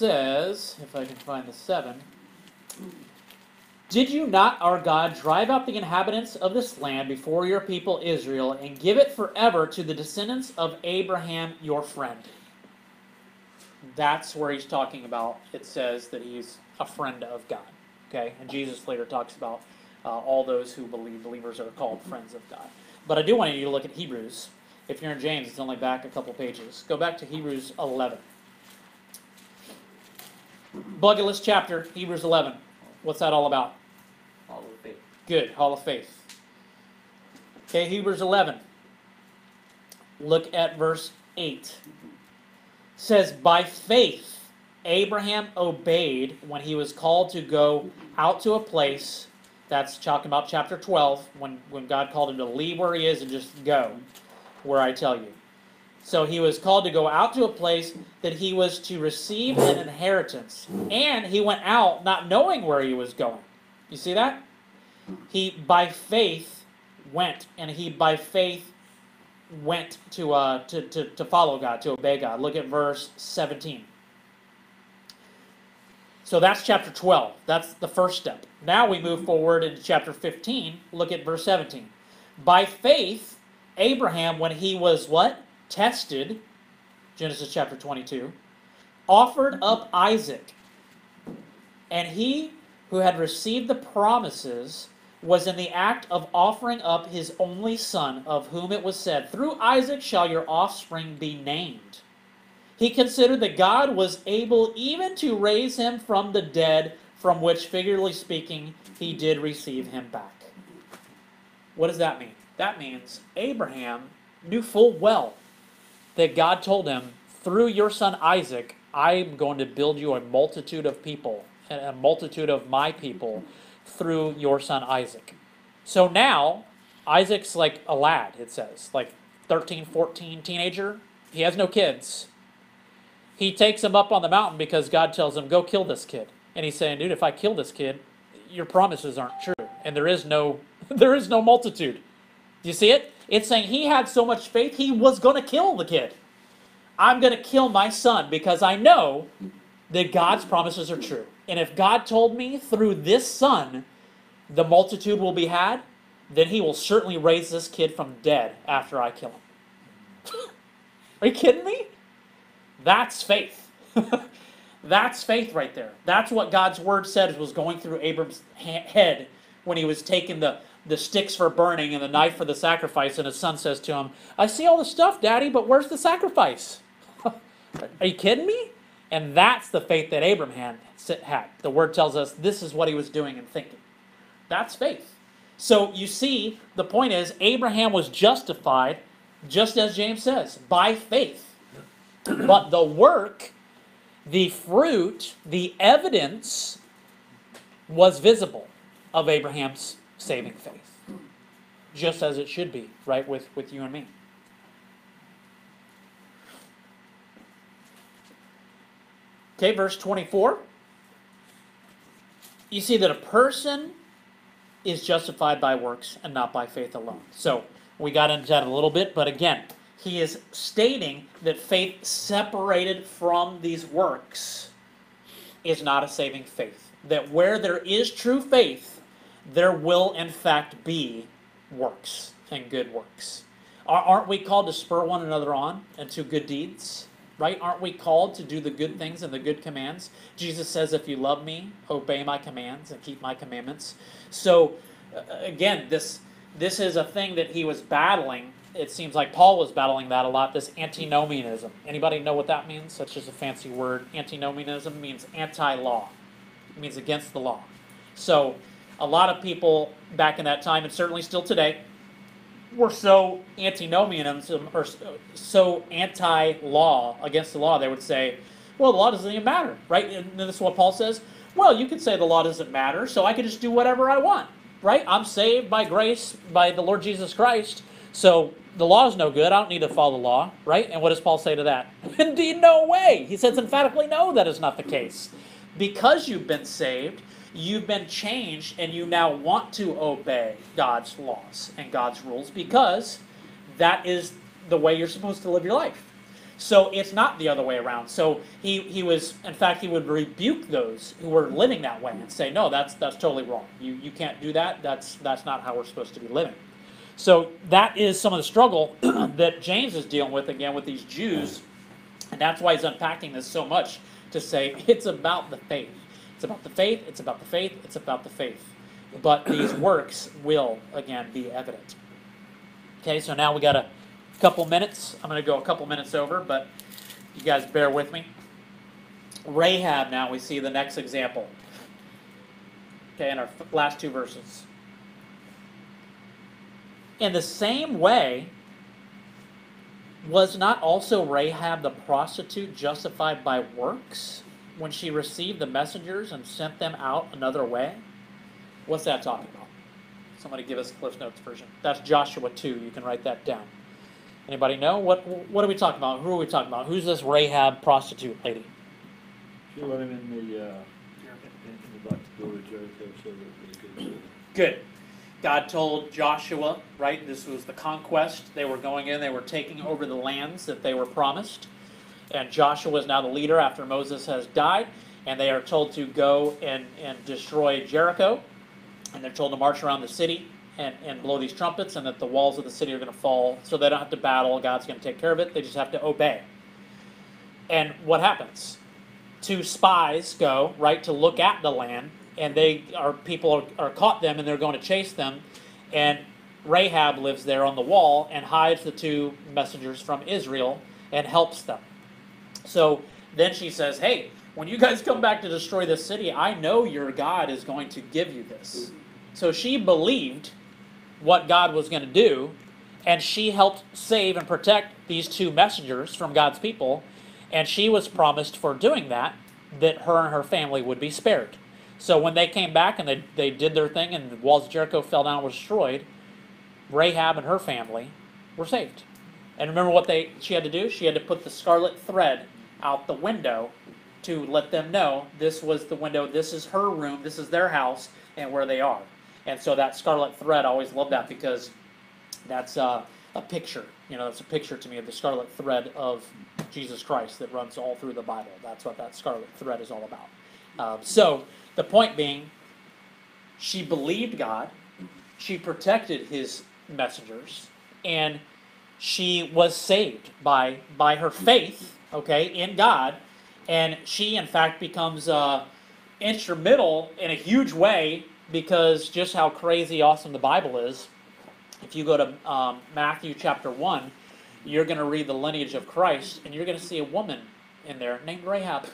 Says, if I can find the 7. Did you not, our God, drive out the inhabitants of this land before your people Israel and give it forever to the descendants of Abraham your friend? That's where he's talking about. It says that he's a friend of God. Okay? And Jesus later talks about uh, all those who believe, believers are called friends of God. But I do want you to look at Hebrews. If you're in James, it's only back a couple pages. Go back to Hebrews 11. Bugulous chapter, Hebrews 11. What's that all about? All of faith. Good, Hall of Faith. Okay, Hebrews 11. Look at verse 8. says, By faith, Abraham obeyed when he was called to go out to a place. That's talking about chapter 12, when, when God called him to leave where he is and just go where I tell you. So he was called to go out to a place that he was to receive an inheritance. And he went out not knowing where he was going. You see that? He, by faith, went, and he, by faith, went to, uh, to, to, to follow God, to obey God. Look at verse 17. So that's chapter 12. That's the first step. Now we move forward into chapter 15. Look at verse 17. By faith, Abraham, when he was what? Tested, Genesis chapter 22, offered up Isaac. And he who had received the promises was in the act of offering up his only son, of whom it was said, Through Isaac shall your offspring be named. He considered that God was able even to raise him from the dead, from which, figuratively speaking, he did receive him back. What does that mean? That means Abraham knew full well that God told him, Through your son Isaac, I'm going to build you a multitude of people, a multitude of my people, through your son Isaac. So now, Isaac's like a lad, it says, like 13, 14, teenager. He has no kids. He takes him up on the mountain because God tells him, Go kill this kid. And he's saying, Dude, if I kill this kid, your promises aren't true. And there is no there is no multitude. Do you see it? It's saying he had so much faith he was gonna kill the kid. I'm gonna kill my son because I know that God's promises are true. And if God told me through this son the multitude will be had, then he will certainly raise this kid from dead after I kill him. Are you kidding me? That's faith. That's faith right there. That's what God's word said was going through Abram's head when he was taking the, the sticks for burning and the knife for the sacrifice. And his son says to him, I see all the stuff, Daddy, but where's the sacrifice? Are you kidding me? And that's the faith that Abram had. had. The word tells us this is what he was doing and thinking. That's faith. So you see, the point is, Abraham was justified, just as James says, by faith. But the work, the fruit, the evidence was visible of Abraham's saving faith. Just as it should be, right, with, with you and me. Okay, verse 24. You see that a person is justified by works and not by faith alone. So we got into that a little bit, but again, he is stating that faith separated from these works is not a saving faith. That where there is true faith, there will in fact be works and good works. Aren't we called to spur one another on and to good deeds? Right? Aren't we called to do the good things and the good commands? Jesus says, If you love me, obey my commands and keep my commandments. So, again, this, this is a thing that he was battling it seems like Paul was battling that a lot. This antinomianism. Anybody know what that means? That's just a fancy word. Antinomianism means anti-law. It means against the law. So, a lot of people back in that time, and certainly still today, were so antinomianism or so anti-law against the law. They would say, "Well, the law doesn't even matter, right?" And this is what Paul says. Well, you could say the law doesn't matter, so I could just do whatever I want, right? I'm saved by grace by the Lord Jesus Christ. So the law is no good. I don't need to follow the law, right? And what does Paul say to that? Indeed, no way. He says emphatically, no, that is not the case. Because you've been saved, you've been changed, and you now want to obey God's laws and God's rules because that is the way you're supposed to live your life. So it's not the other way around. So he, he was, in fact, he would rebuke those who were living that way and say, no, that's, that's totally wrong. You, you can't do that. That's, that's not how we're supposed to be living. So that is some of the struggle that James is dealing with again with these Jews. And that's why he's unpacking this so much to say it's about the faith. It's about the faith, it's about the faith, it's about the faith. But these works will, again, be evident. Okay, so now we got a couple minutes. I'm going to go a couple minutes over, but you guys bear with me. Rahab, now we see the next example. Okay, in our last two verses. In the same way, was not also Rahab the prostitute justified by works when she received the messengers and sent them out another way? What's that talking about? Somebody give us Cliff Notes version. That's Joshua 2. You can write that down. Anybody know? What what are we talking about? Who are we talking about? Who's this Rahab prostitute lady? She let him in the, uh, in the back door of Jericho so that they could. Good. God told Joshua, right? This was the conquest. They were going in, they were taking over the lands that they were promised. And Joshua is now the leader after Moses has died. And they are told to go and, and destroy Jericho. And they're told to march around the city and, and blow these trumpets, and that the walls of the city are going to fall. So they don't have to battle. God's going to take care of it. They just have to obey. And what happens? Two spies go, right, to look at the land and they are people are, are caught them and they're going to chase them and rahab lives there on the wall and hides the two messengers from israel and helps them so then she says hey when you guys come back to destroy this city i know your god is going to give you this so she believed what god was going to do and she helped save and protect these two messengers from god's people and she was promised for doing that that her and her family would be spared so when they came back and they, they did their thing and the walls of Jericho fell down and were destroyed, Rahab and her family were saved. And remember what they she had to do? She had to put the scarlet thread out the window to let them know this was the window, this is her room, this is their house, and where they are. And so that scarlet thread, I always love that because that's a picture. You know, that's a picture to me of the scarlet thread of Jesus Christ that runs all through the Bible. That's what that scarlet thread is all about. Um, so the point being, she believed God, she protected his messengers, and she was saved by by her faith, okay, in God, and she in fact becomes uh, instrumental in a huge way because just how crazy awesome the Bible is. If you go to um, Matthew chapter one, you're going to read the lineage of Christ, and you're going to see a woman in there named Rahab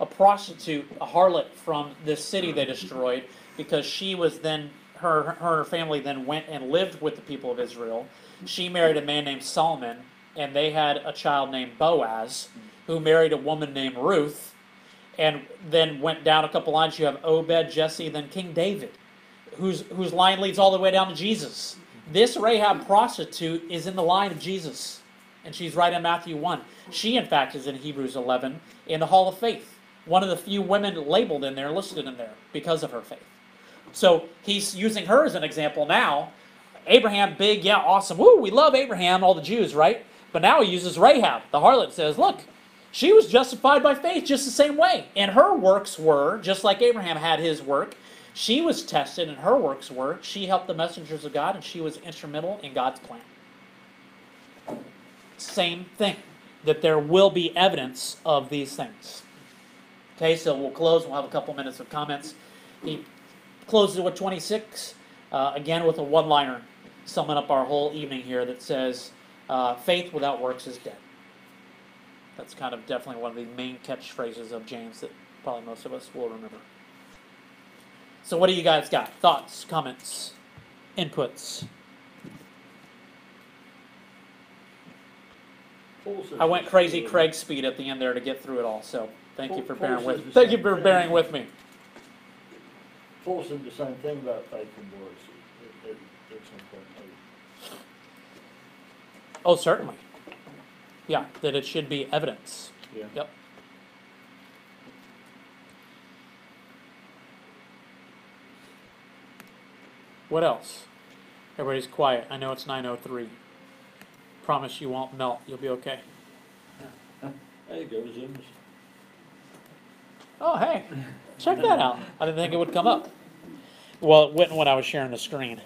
a prostitute, a harlot from this city they destroyed, because she was then her her her family then went and lived with the people of Israel. She married a man named Solomon, and they had a child named Boaz, who married a woman named Ruth, and then went down a couple lines. You have Obed, Jesse, then King David, whose whose line leads all the way down to Jesus. This Rahab prostitute is in the line of Jesus, and she's right in Matthew one. She, in fact, is in Hebrews eleven in the Hall of Faith one of the few women labeled in there, listed in there, because of her faith. So he's using her as an example now. Abraham, big, yeah, awesome. Woo, we love Abraham, all the Jews, right? But now he uses Rahab. The harlot says, look, she was justified by faith just the same way. And her works were, just like Abraham had his work, she was tested and her works were, she helped the messengers of God and she was instrumental in God's plan. Same thing, that there will be evidence of these things. Okay, so we'll close. We'll have a couple minutes of comments. He closes with 26, uh, again with a one liner, summing up our whole evening here that says, uh, faith without works is dead. That's kind of definitely one of the main catchphrases of James that probably most of us will remember. So, what do you guys got? Thoughts, comments, inputs? I went crazy Craig speed at the end there to get through it all, so thank you for Paul bearing with the Thank you for thing. bearing with me. Paul said the same thing about faith and works at, at, at some point. Oh, certainly. Yeah, that it should be evidence. Yeah. Yep. What else? Everybody's quiet. I know it's nine oh three. Promise you won't melt. You'll be okay. There you go, Zooms. Oh, hey, check that out. I didn't think it would come up. Well, it wouldn't when I was sharing the screen.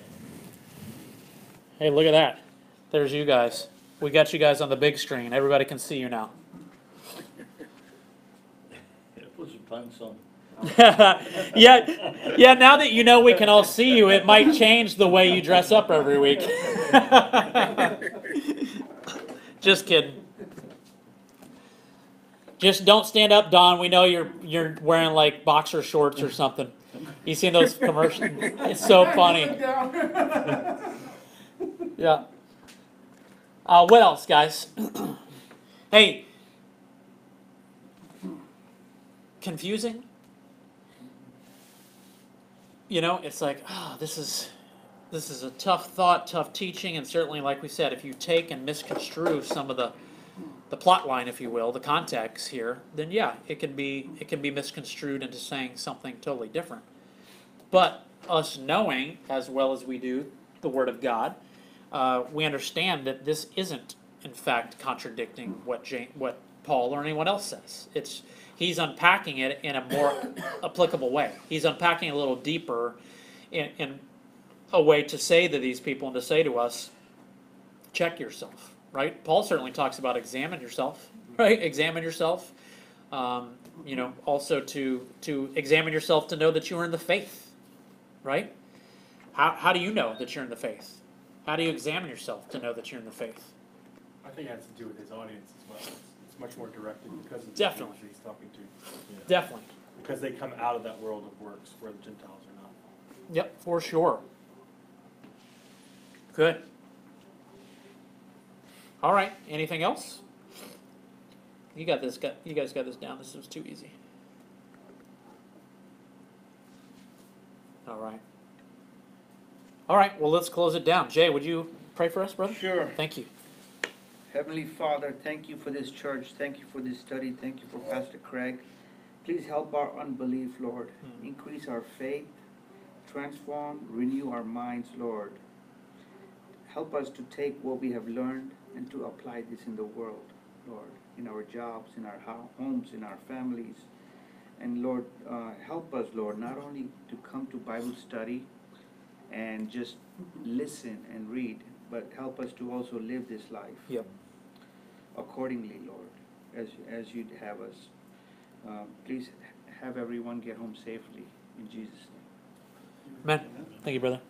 Hey, look at that. There's you guys. We got you guys on the big screen. Everybody can see you now. Yeah, put some pants on. yeah, yeah. Now that you know we can all see you, it might change the way you dress up every week. Just kidding. Just don't stand up, Don. We know you're you're wearing like boxer shorts or something. You seen those commercials? It's so funny. Yeah. Uh, what else, guys? hey, confusing. You know, it's like, oh, this is this is a tough thought, tough teaching, and certainly, like we said, if you take and misconstrue some of the the plot line, if you will, the context here, then yeah, it can be it can be misconstrued into saying something totally different. But us knowing as well as we do the Word of God, uh, we understand that this isn't, in fact, contradicting what Jane, what Paul or anyone else says. It's he's unpacking it in a more applicable way. He's unpacking a little deeper, in, in a way to say to these people and to say to us, check yourself. Right? Paul certainly talks about examine yourself. Right? Examine yourself. Um, you know, also to to examine yourself to know that you are in the faith. Right? How how do you know that you're in the faith? How do you examine yourself to know that you're in the faith? I think it has to do with his audience as well. It's- It's much more directed because of the Definitely. Jews he's talking to. Definitely. Because they come out of that world of works where the Gentiles are not. Yep, for sure. Good. All right. Anything else? You got this. Got you guys got this down. This was too easy. All right. All right. Well, let's close it down. Jay, would you pray for us, brother? Sure. Thank you. Heavenly Father, thank you for this church, thank you for this study, thank you for Pastor Craig. Please help our unbelief, Lord. Hmm. Increase our faith, transform, renew our minds, Lord. Help us to take what we have learned and to apply this in the world, Lord, in our jobs, in our homes, in our families. And Lord, uh, help us, Lord, not only to come to Bible study and just listen and read, but help us to also live this life Yep. accordingly, Lord, as, as you'd have us. Uh, Please have everyone get home safely, in Jesus' name. Amen. Thank you, brother.